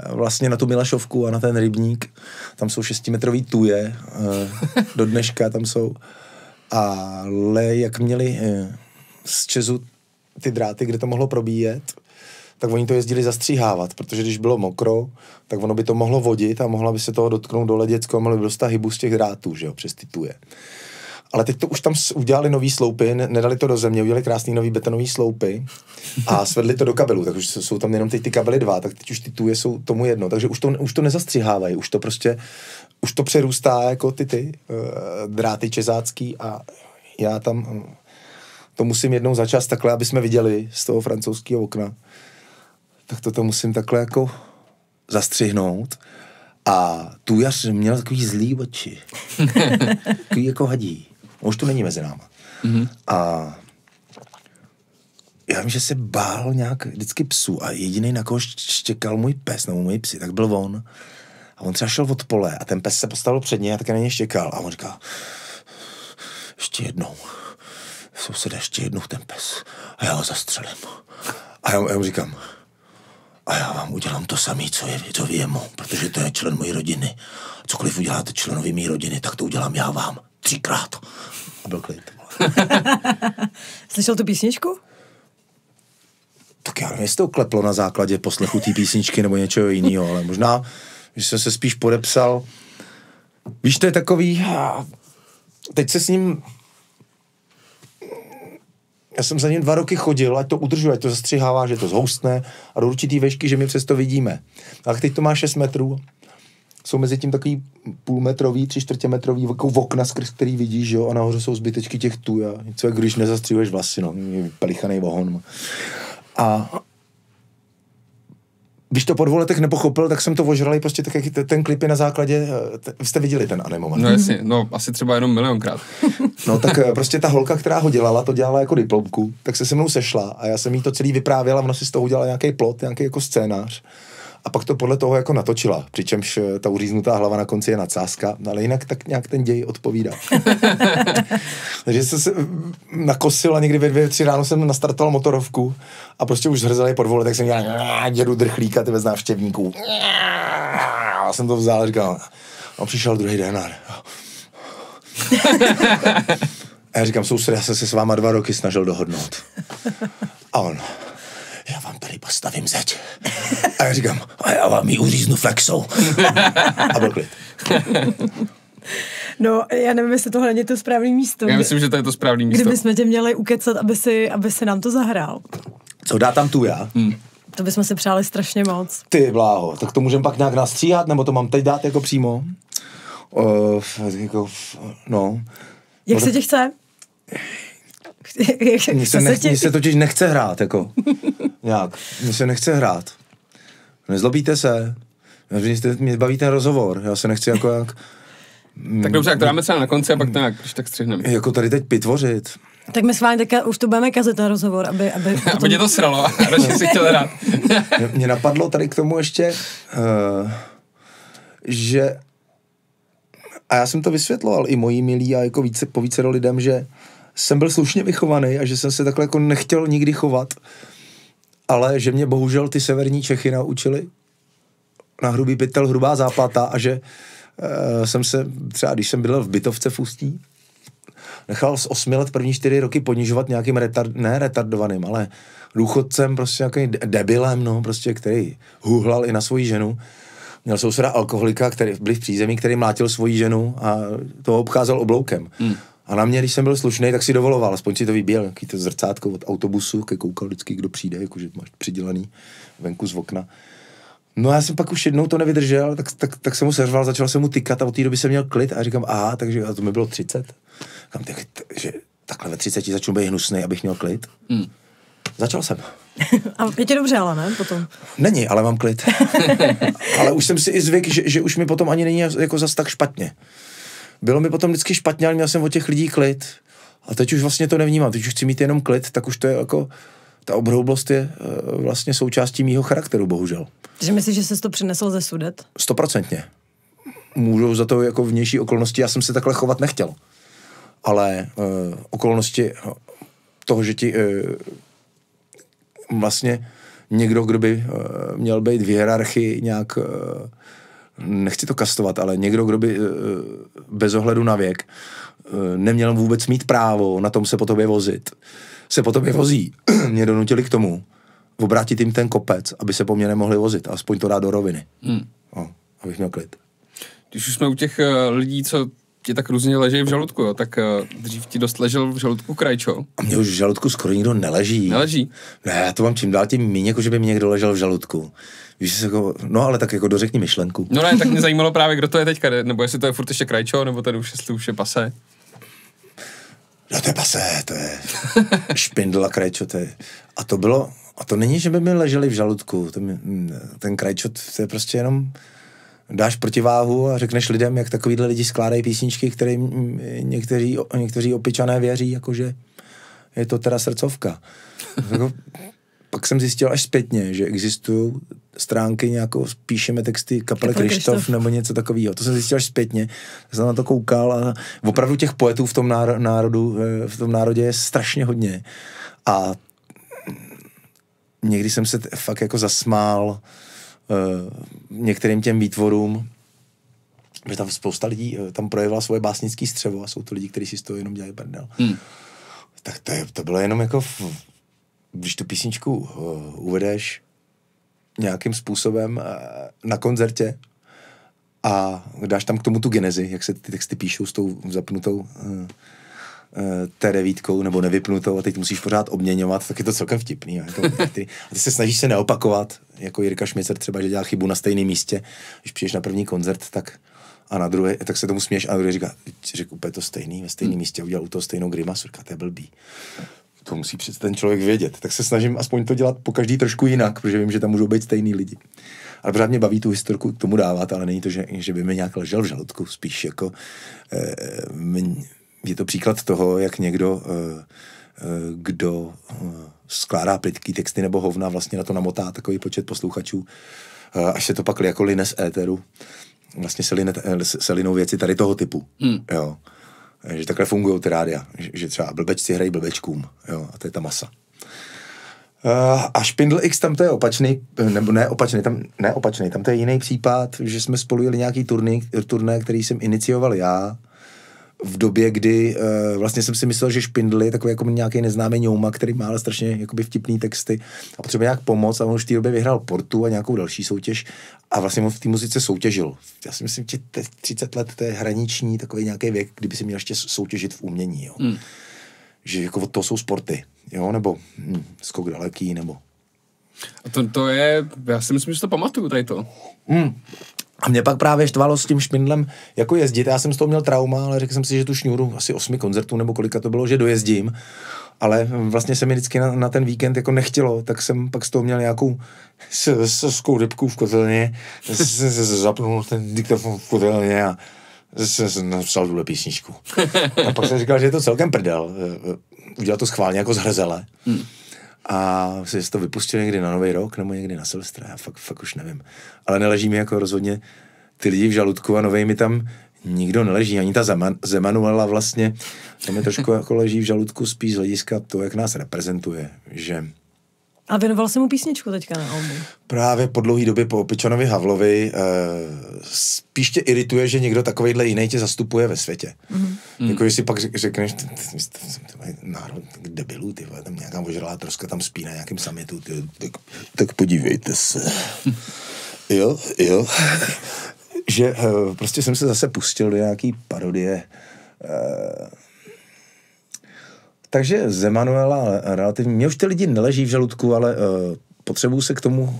vlastně na tu Milašovku a na ten rybník. Tam jsou šestimetrový tuje, eh, do dneška tam jsou. Ale jak měli eh, z Česu ty dráty, kde to mohlo probíjet, tak oni to jezdili zastříhávat, protože když bylo mokro, tak ono by to mohlo vodit a mohla by se toho dotknout dole děcko a mohli by dostat hybu z těch drátů, že jo, přes ty tuje. Ale teď to už tam udělali nový sloupy, ne- nedali to do země, udělali krásný nový betonový sloupy a svedli to do kabelu, takže jsou- tam jenom teď ty kabely dva, tak teď už ty tuje jsou tomu jedno, takže už to, už to nezastřihávají, už to prostě, už to přerůstá jako ty ty uh, dráty čezácký a já tam uh, to musím jednou za čas takhle, aby jsme viděli z toho francouzského okna, tak to, to musím takhle jako zastřihnout. A tujař měl takový zlý oči. takový jako hadí. Už tu není mezi náma. Mm-hmm. A já vím, že se bál nějak vždycky psu a jediný, na koho štěkal můj pes nebo můj psi, tak byl on. A on třeba šel od pole a ten pes se postavil před něj a taky na něj štěkal. A on říká, ještě jednou. Sousede, ještě jednou ten pes. A já ho zastřelím. A já, já mu říkám, a já vám udělám to samé, co, je, co vy jemu, protože to je člen mojí rodiny. Cokoliv uděláte členovi mé rodiny, tak to udělám já vám. Třikrát. A byl klid.
Slyšel tu písničku?
Tak já nevím, jestli to kleplo na základě poslechu té písničky nebo něčeho jiného, ale možná, že jsem se spíš podepsal. Víš, to je takový... Teď se s ním... Já jsem za ním dva roky chodil, ať to udržuje, ať to zastřihává, že to zhoustne a do určitý vešky, že my přesto vidíme. A teď to má 6 metrů, jsou mezi tím takový půlmetrový, tři čtvrtěmetrový okna, skrz který vidíš, jo, a nahoře jsou zbytečky těch tu a něco, jak když nezastřihuješ vlasy, no, pelichanej vohon. A když to po dvou letech nepochopil, tak jsem to ožralý prostě tak, jak te- ten klip je na základě, eh, te- jste viděli ten animovaný.
No jasně, no asi třeba jenom milionkrát.
No tak eh, prostě ta holka, která ho dělala, to dělala jako diplomku, tak se se mnou sešla a já jsem jí to celý vyprávěl a ona si z toho udělala nějaký plot, nějaký jako scénář. A pak to podle toho jako natočila, přičemž eh, ta uříznutá hlava na konci je nadsázka, ale jinak tak nějak ten děj odpovídá. Takže jsem se nakosil a někdy ve dvě, tři ráno jsem nastartoval motorovku a prostě už zhrzelý po dvou letech jsem dělal "Ně, dědu drchlíka, ty bez návštěvníků. A jsem to vzal a říkal, a přišel druhý den a a já říkám, soused, já jsem se s váma dva roky snažil dohodnout. A on, já vám tady postavím zeď. A já říkám, a já vám ji uříznu flexou. A byl klid.
No, já nevím, jestli tohle není to správné místo.
Já myslím, že to je to správný místo.
Kdyby jsme tě měli ukecat, aby si, aby si nám to zahrál.
Co dá tam tu já? Hmm.
To bychom si přáli strašně moc.
Ty bláho, tak to můžeme pak nějak nastříhat, nebo to mám teď dát jako přímo? Uh, jako, no,
Jak se ti chce?
Mně se, nech, se totiž nechce hrát, jako. Nějak. Mně se nechce hrát. Nezlobíte se. Mě, jste- mě baví ten rozhovor. Já se nechci jako jak,
Tak dobře, tak to dáme třeba na konci a pak to nějak, když tak střihneme.
jako tady teď pitvořit.
Tak my schválně teďka už to budeme kazit ten rozhovor, aby, aby
Aby tě to sralo a radši si chtěl hrát.
Mě, mě napadlo tady k tomu ještě, uh, že a já jsem to vysvětloval i mojí milí a jako více, po více lidem, že jsem byl slušně vychovaný a že jsem se takhle jako nechtěl nikdy chovat, ale že mě bohužel ty severní Čechy naučili na hrubý pytel, hrubá záplata a že uh, jsem se, třeba když jsem bydlel v bytovce v Ústí, nechal z osmi let první čtyři roky ponižovat nějakým retard, ne retardovaným, ale důchodcem, prostě nějakým de- debilem, no, prostě, který huhlal i na svoji ženu. Měl souseda alkoholika, který byl v přízemí, který mlátil svoji ženu a toho obcházel obloukem. Hmm. A na mě, když jsem byl slušný, tak si dovoloval, aspoň si to vybíjel, jaký to zrcátko od autobusu, ke koukal vždycky, kdo přijde, jakože máš přidělaný venku z okna. No a já jsem pak už jednou to nevydržel, tak, tak, tak jsem mu seřval, začal jsem mu tykat a od té doby jsem měl klid a říkám, aha, takže a to mi bylo 30. Říkám, tak, že takhle ve 30 začnu být hnusný, abych měl klid. Hmm. Začal jsem.
A je ti dobře, ale ne? Potom.
Není, ale mám klid. ale už jsem si i zvyk, že, že už mi potom ani není jako zas tak špatně. Bylo mi potom vždycky špatně, ale měl jsem od těch lidí klid. A teď už vlastně to nevnímám. Teď už chci mít jenom klid, tak už to je jako... Ta obroublost je uh, vlastně součástí mýho charakteru, bohužel.
Takže myslíš, že jsi to přinesl ze sudet?
Stoprocentně. Můžou za to jako vnější okolnosti, já jsem se takhle chovat nechtěl. Ale uh, okolnosti uh, toho, že ti uh, vlastně někdo, kdo by uh, měl být v hierarchii nějak, uh, nechci to kastovat, ale někdo, kdo by uh, bez ohledu na věk uh, neměl vůbec mít právo na tom se po tobě vozit, se po tobě vozí. Mě donutili k tomu, obrátit jim ten kopec, aby se po mně nemohli vozit, aspoň to dát do roviny. Hmm. No, abych měl klid.
Když už jsme u těch uh, lidí, co ti tak různě leží v žaludku, jo, tak dřív ti dost ležel v žaludku krajčo.
A mě už v žaludku skoro nikdo neleží.
Neleží?
Ne, já to mám čím dál tím méně, jako že by mě někdo ležel v žaludku. Víš, že jako, no ale tak jako dořekni myšlenku.
No ne, tak mě zajímalo právě, kdo to je teďka, nebo jestli to je furt ještě krajčo, nebo ten už, jestli už je pase.
No to je pasé, to je špindl a krajčo, to je. A to bylo, a to není, že by mi leželi v žaludku, to mi, ten krajčo, to je prostě jenom, dáš protiváhu a řekneš lidem, jak takovýhle lidi skládají písničky, kterým někteří, někteří opičané věří, jakože je to teda srdcovka. Jako, pak jsem zjistil až zpětně, že existují stránky nějakou, píšeme texty kapele
Kapely
Krištof
Krištof.
nebo něco takového. To jsem zjistil až zpětně, jsem na to koukal a opravdu těch poetů v tom náro- národu, eh, v tom národě je strašně hodně. A někdy jsem se fakt jako zasmál uh, některým těm výtvorům, že tam spousta lidí eh, tam projevila svoje básnické střevo a jsou to lidi, kteří si z toho jenom dělají prdel. Hmm. Tak to, je, to bylo jenom jako, když tu písničku uh, uvedeš nějakým způsobem uh, na koncertě a dáš tam k tomu tu genezi, jak se ty texty píšou s tou zapnutou uh, uh, té devítkou nebo nevypnutou a teď musíš pořád obměňovat, tak je to celkem vtipný. to, ty, a ty se snažíš se neopakovat, jako Jirka Šmicer třeba, že dělá chybu na stejném místě. Když přijdeš na první koncert, tak a na druhé, tak se tomu směš a na druhé říká, "Ty řekl úplně to stejný, ve stejném místě, udělal u toho stejnou grimasu, říká, to je blbý. To musí přece ten člověk vědět. Tak se snažím aspoň to dělat po každý trošku jinak, protože vím, že tam můžou být stejný lidi. Ale pořád mě baví tu historku k tomu dávat, ale není to, že, že by mi nějak ležel v žaludku, spíš jako eh, mě- je to příklad toho, jak někdo, eh, eh, kdo eh, skládá plitký texty nebo hovna, vlastně na to namotá takový počet posluchačů, eh, až se to pak jako line z éteru, vlastně se, line, se linou věci tady toho typu. Hmm. Jo. Eh, Že takhle fungují ty rádia, že, že třeba blbečci hrají blbečkům, jo, a to je ta masa. Uh, a Špindl X tam to je opačný, nebo ne opačný, tam, ne opačný, tam to je jiný případ, že jsme spolu jeli nějaký turné, který jsem inicioval já, v době, kdy uh, vlastně jsem si myslel, že Špindl je takový jako nějaký neznámý ňouma, který má ale strašně jakoby vtipný texty a potřebuje nějak pomoct a on už v té době vyhrál Portu a nějakou další soutěž a vlastně on v té muzice soutěžil. Já si myslím, že te- 30 let to je hraniční takový nějaký věk, kdyby si měl ještě soutěžit v umění. Jo. Hmm. Že jako toho jsou sporty, jo, nebo hm, skok daleký, nebo
A to, to je, já si myslím, že to pamatuju tady to.
Hmm. A mě pak právě štvalo s tím špindlem jako jezdit. Já jsem z toho měl trauma, ale řekl jsem si, že tu šňůru asi osmi koncertů nebo kolika to bylo, že dojezdím. Ale vlastně se mi vždycky na, na ten víkend jako nechtělo, tak jsem pak z toho měl nějakou soskou rybku v kotelně, zapnul ten diktafon v kotelně a jsem napsal tuhle písničku. A pak jsem říkal, že je to celkem prdel. Udělal to schválně jako zhrzele. Hmm. A si to vypustil někdy na Nový rok nebo někdy na Silvestra, já fakt, fakt už nevím. Ale neleží mi jako rozhodně ty lidi v žaludku a novej mi tam nikdo neleží, ani ta Zeman, Zemanuela vlastně, to mi trošku jako leží v žaludku spíš z hlediska to, jak nás reprezentuje, že
a věnoval jsem mu písničku teďka na albu.
Právě po dlouhé době po Pičanovi Havlovi e, spíš tě irituje, že někdo takovejhle jiný tě zastupuje ve světě. Mm-hmm. Jako jestli pak řekneš, národ debilů, ty tam nějaká ožralá troska tam spí na nějakém summitu, ty, tak, tak podívejte se. jo, jo. že e, prostě jsem se zase pustil do nějaký parodie e, takže Zemanuela relativně, mě už ty lidi neleží v žaludku, ale uh, potřebuju se k tomu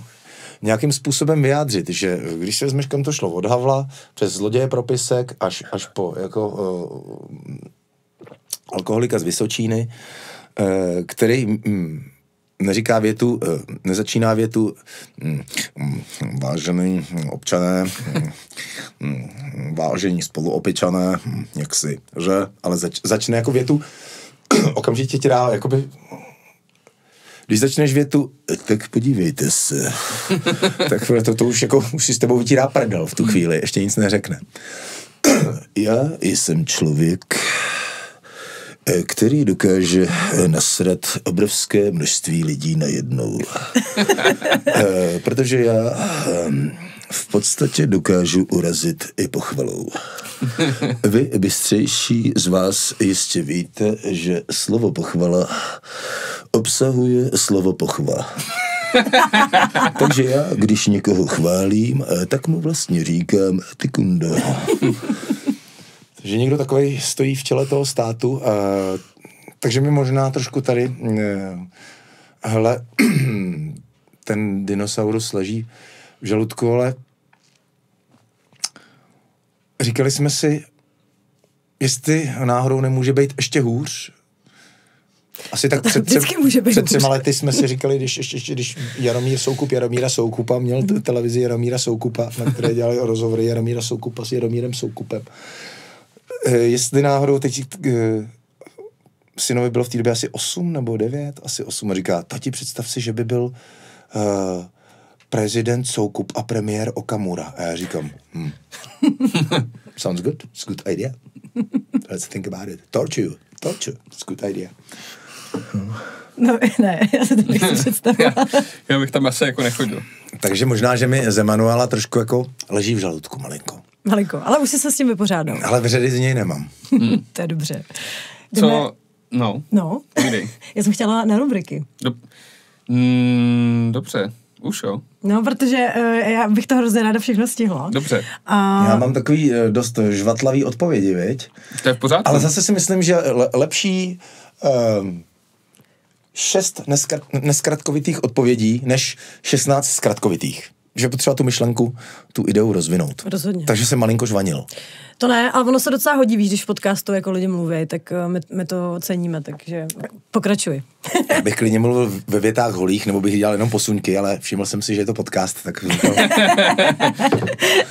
nějakým způsobem vyjádřit, že když se vezmeš, kam to šlo od Havla, přes zloděje propisek až, až po jako uh, alkoholika z Vysočíny, uh, který mm, neříká větu, uh, nezačíná větu mm, vážený občané, mm, vážení spoluopičané, jak si, že, ale zač, začne jako větu okamžitě ti dá, jakoby, když začneš větu, tak podívejte se, tak to, to už jako, už si s tebou vytírá prdel v tu chvíli, ještě nic neřekne. Já jsem člověk, eh, který dokáže nasrat obrovské množství lidí najednou. Eh, protože já ehm, v podstatě dokážu urazit i pochvalou. Vy, bystřejší z vás, jistě víte, že slovo pochvala obsahuje slovo pochva. Takže já, když někoho chválím, eh, tak mu vlastně říkám ty kundo. Takže někdo takový stojí v čele toho státu, a, takže mi možná trošku tady, eh, hele, ten dinosaurus leží v žaludku, ale říkali jsme si, jestli náhodou nemůže být ještě hůř. Asi tak před,
Vždycky může být
před třema lety jsme si říkali, když, ještě, ještě, když Jaromír Soukup Jaromíra Soukupa měl televizi Jaromíra Soukupa, na které dělali rozhovory Jaromíra Soukupa s Jaromírem Soukupem. E, jestli náhodou teď e, synovi bylo v té době asi 8 nebo 9, asi 8 a říká, tati představ si, že by byl e, prezident Soukup a premiér Okamura. A já říkám, hmm. sounds good, it's a good idea. Let's think about it. Torture, torture, it's a good idea.
No ne, já se to nechci představit.
Já, já bych tam asi jako nechodil.
Takže možná, že mi Zemanuela trošku jako leží v žaludku malinko.
Malinko, ale už jsi se s tím vypořádal.
Ale vředy z něj nemám.
Hmm. to je dobře. Jdeme...
Co? No.
No. já jsem chtěla na rubriky.
Do... Mm, dobře. Už jo.
No, protože uh, já bych to hrozně ráda všechno stihla.
Dobře.
A...
Já mám takový uh, dost žvatlavý odpovědi, viď?
To je v pořádku.
Ale zase si myslím, že le- lepší uh, šest neskrat- neskratkovitých odpovědí, než 16 zkratkovitých. Že potřeba tu myšlenku, tu ideu rozvinout.
Rozhodně.
Takže jsem malinko žvanil.
To ne, ale ono se docela hodí, víš, když v podcastu jako lidi mluví, tak uh, my, my to ceníme, takže pokračuj.
Já bych klidně mluvil ve větách holých, nebo bych dělal jenom posunky, ale všiml jsem si, že je to podcast, tak...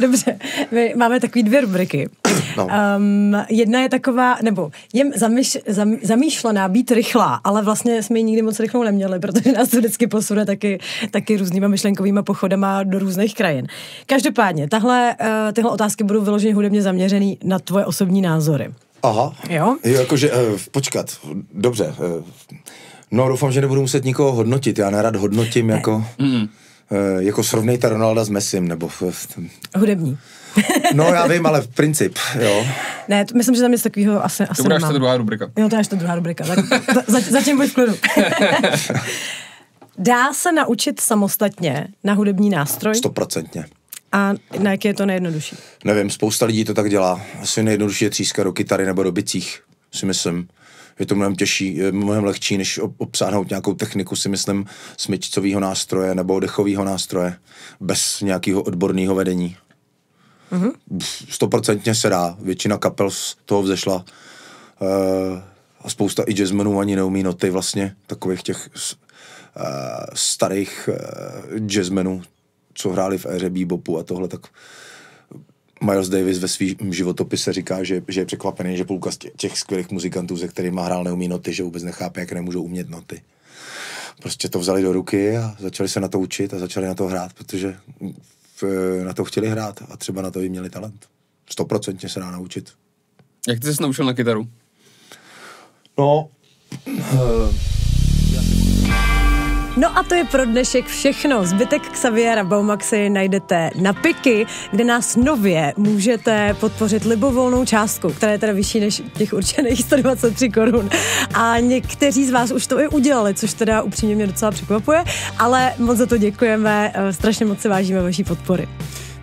Dobře, my máme takový dvě rubriky. No. Um, jedna je taková, nebo je zamýš, zam, zamýšlená být rychlá, ale vlastně jsme ji nikdy moc rychlou neměli, protože nás to vždycky posune taky, taky různýma myšlenkovými pochodama do různých krajin. Každopádně, tahle, uh, tyhle otázky budou vyloženě hudebně zaměřený na tvoje osobní názory.
Aha.
Jo?
Jo, jakože, uh, počkat, dobře. Uh, no, doufám, že nebudu muset nikoho hodnotit. Já nerad hodnotím ne. jako... Mm. Uh, jako srovnejte Ronalda s Messim, nebo...
Hudební.
no, já vím, ale v princip, jo.
Ne, to, myslím, že tam něco takového asi, asi
To bude až ta druhá rubrika.
Jo, to je až ta druhá rubrika. Tak, za, zatím buď v klidu. Dá se naučit samostatně na hudební nástroj?
Stoprocentně.
A na jaké je to nejjednodušší?
Nevím, spousta lidí to tak dělá. Asi nejjednodušší je tříska do kytary nebo do bicích, si myslím. Je to mnohem těžší, mnohem lehčí, než obsáhnout nějakou techniku, si myslím, smyčcového nástroje nebo dechového nástroje, bez nějakého odborného vedení. Stoprocentně se dá. Většina kapel z toho vzešla. Uh, a spousta i jazzmenů ani neumí noty vlastně, takových těch uh, starých uh, jazzmenů, co hráli v éře bebopu a tohle, tak Miles Davis ve svém životopise říká, že, že je překvapený, že půlka z těch skvělých muzikantů, se kterými hrál, neumí noty, že vůbec nechápe, jak nemůžou umět noty. Prostě to vzali do ruky a začali se na to učit a začali na to hrát, protože na to chtěli hrát a třeba na to i měli talent. Stoprocentně se dá naučit.
Jak ty jsi naučil na kytaru?
No, uh,
No a to je pro dnešek všechno. Zbytek Xaviera Baumaxy najdete na Piky, kde nás nově můžete podpořit libovolnou částkou, která je teda vyšší než těch určených 123 korun. A někteří z vás už to i udělali, což teda upřímně mě docela překvapuje, ale moc za to děkujeme, eh, strašně moc se vážíme vaší podpory.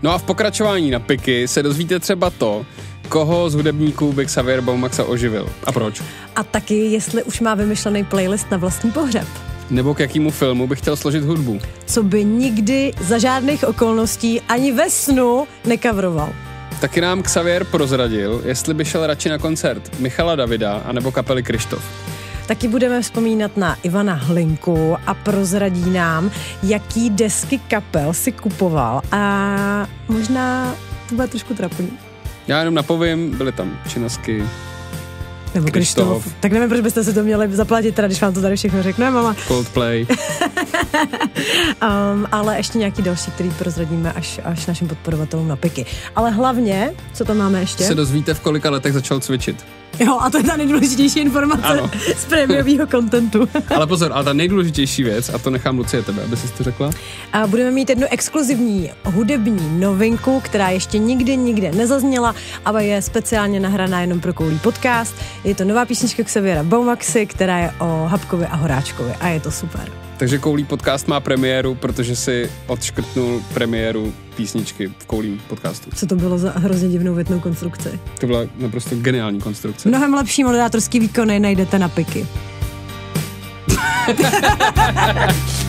No a v pokračování na Piky se dozvíte třeba to, koho z hudebníků by Xavier Baumaxa oživil a proč.
A taky, jestli už má vymyšlený playlist na vlastní pohřeb.
Nebo k jakému filmu bych chtěl složit hudbu.
Co by nikdy za žádných okolností ani ve snu nekavroval.
Taky nám Xavier prozradil, jestli by šel radši na koncert Michala Davida anebo kapely Krištof.
Taky budeme vzpomínat na Ivana Hlinku a prozradí nám, jaký desky kapel si kupoval a možná to bude trošku trapný.
Já jenom napovím, byly tam činasky,
nebo Krištof. Tak nevím, proč byste se to měli zaplatit, teda, když vám to tady všechno řekne, mama.
Coldplay.
um, ale ještě nějaký další, který prozradíme až, až našim podporovatelům na piky. Ale hlavně, co tam máme ještě?
Se dozvíte, v kolika letech začal cvičit.
Jo, a to je ta nejdůležitější informace ano. z prémiového kontentu.
ale pozor, ale ta nejdůležitější věc, a to nechám Lucie tebe, aby si to řekla.
A budeme mít jednu exkluzivní hudební novinku, která ještě nikdy nikde nezazněla, ale je speciálně nahraná jenom pro Koulí podcast. Je to nová písnička Xaviera Baumaxy, která je o Habkovi a Horáčkovi a je to super.
Takže Koulí podcast má premiéru, protože si odškrtnul premiéru písničky v Koulím podcastu.
Co to bylo za hrozně divnou větnou konstrukci?
To byla naprosto geniální konstrukce.
Mnohem lepší moderátorský výkony najdete na piky.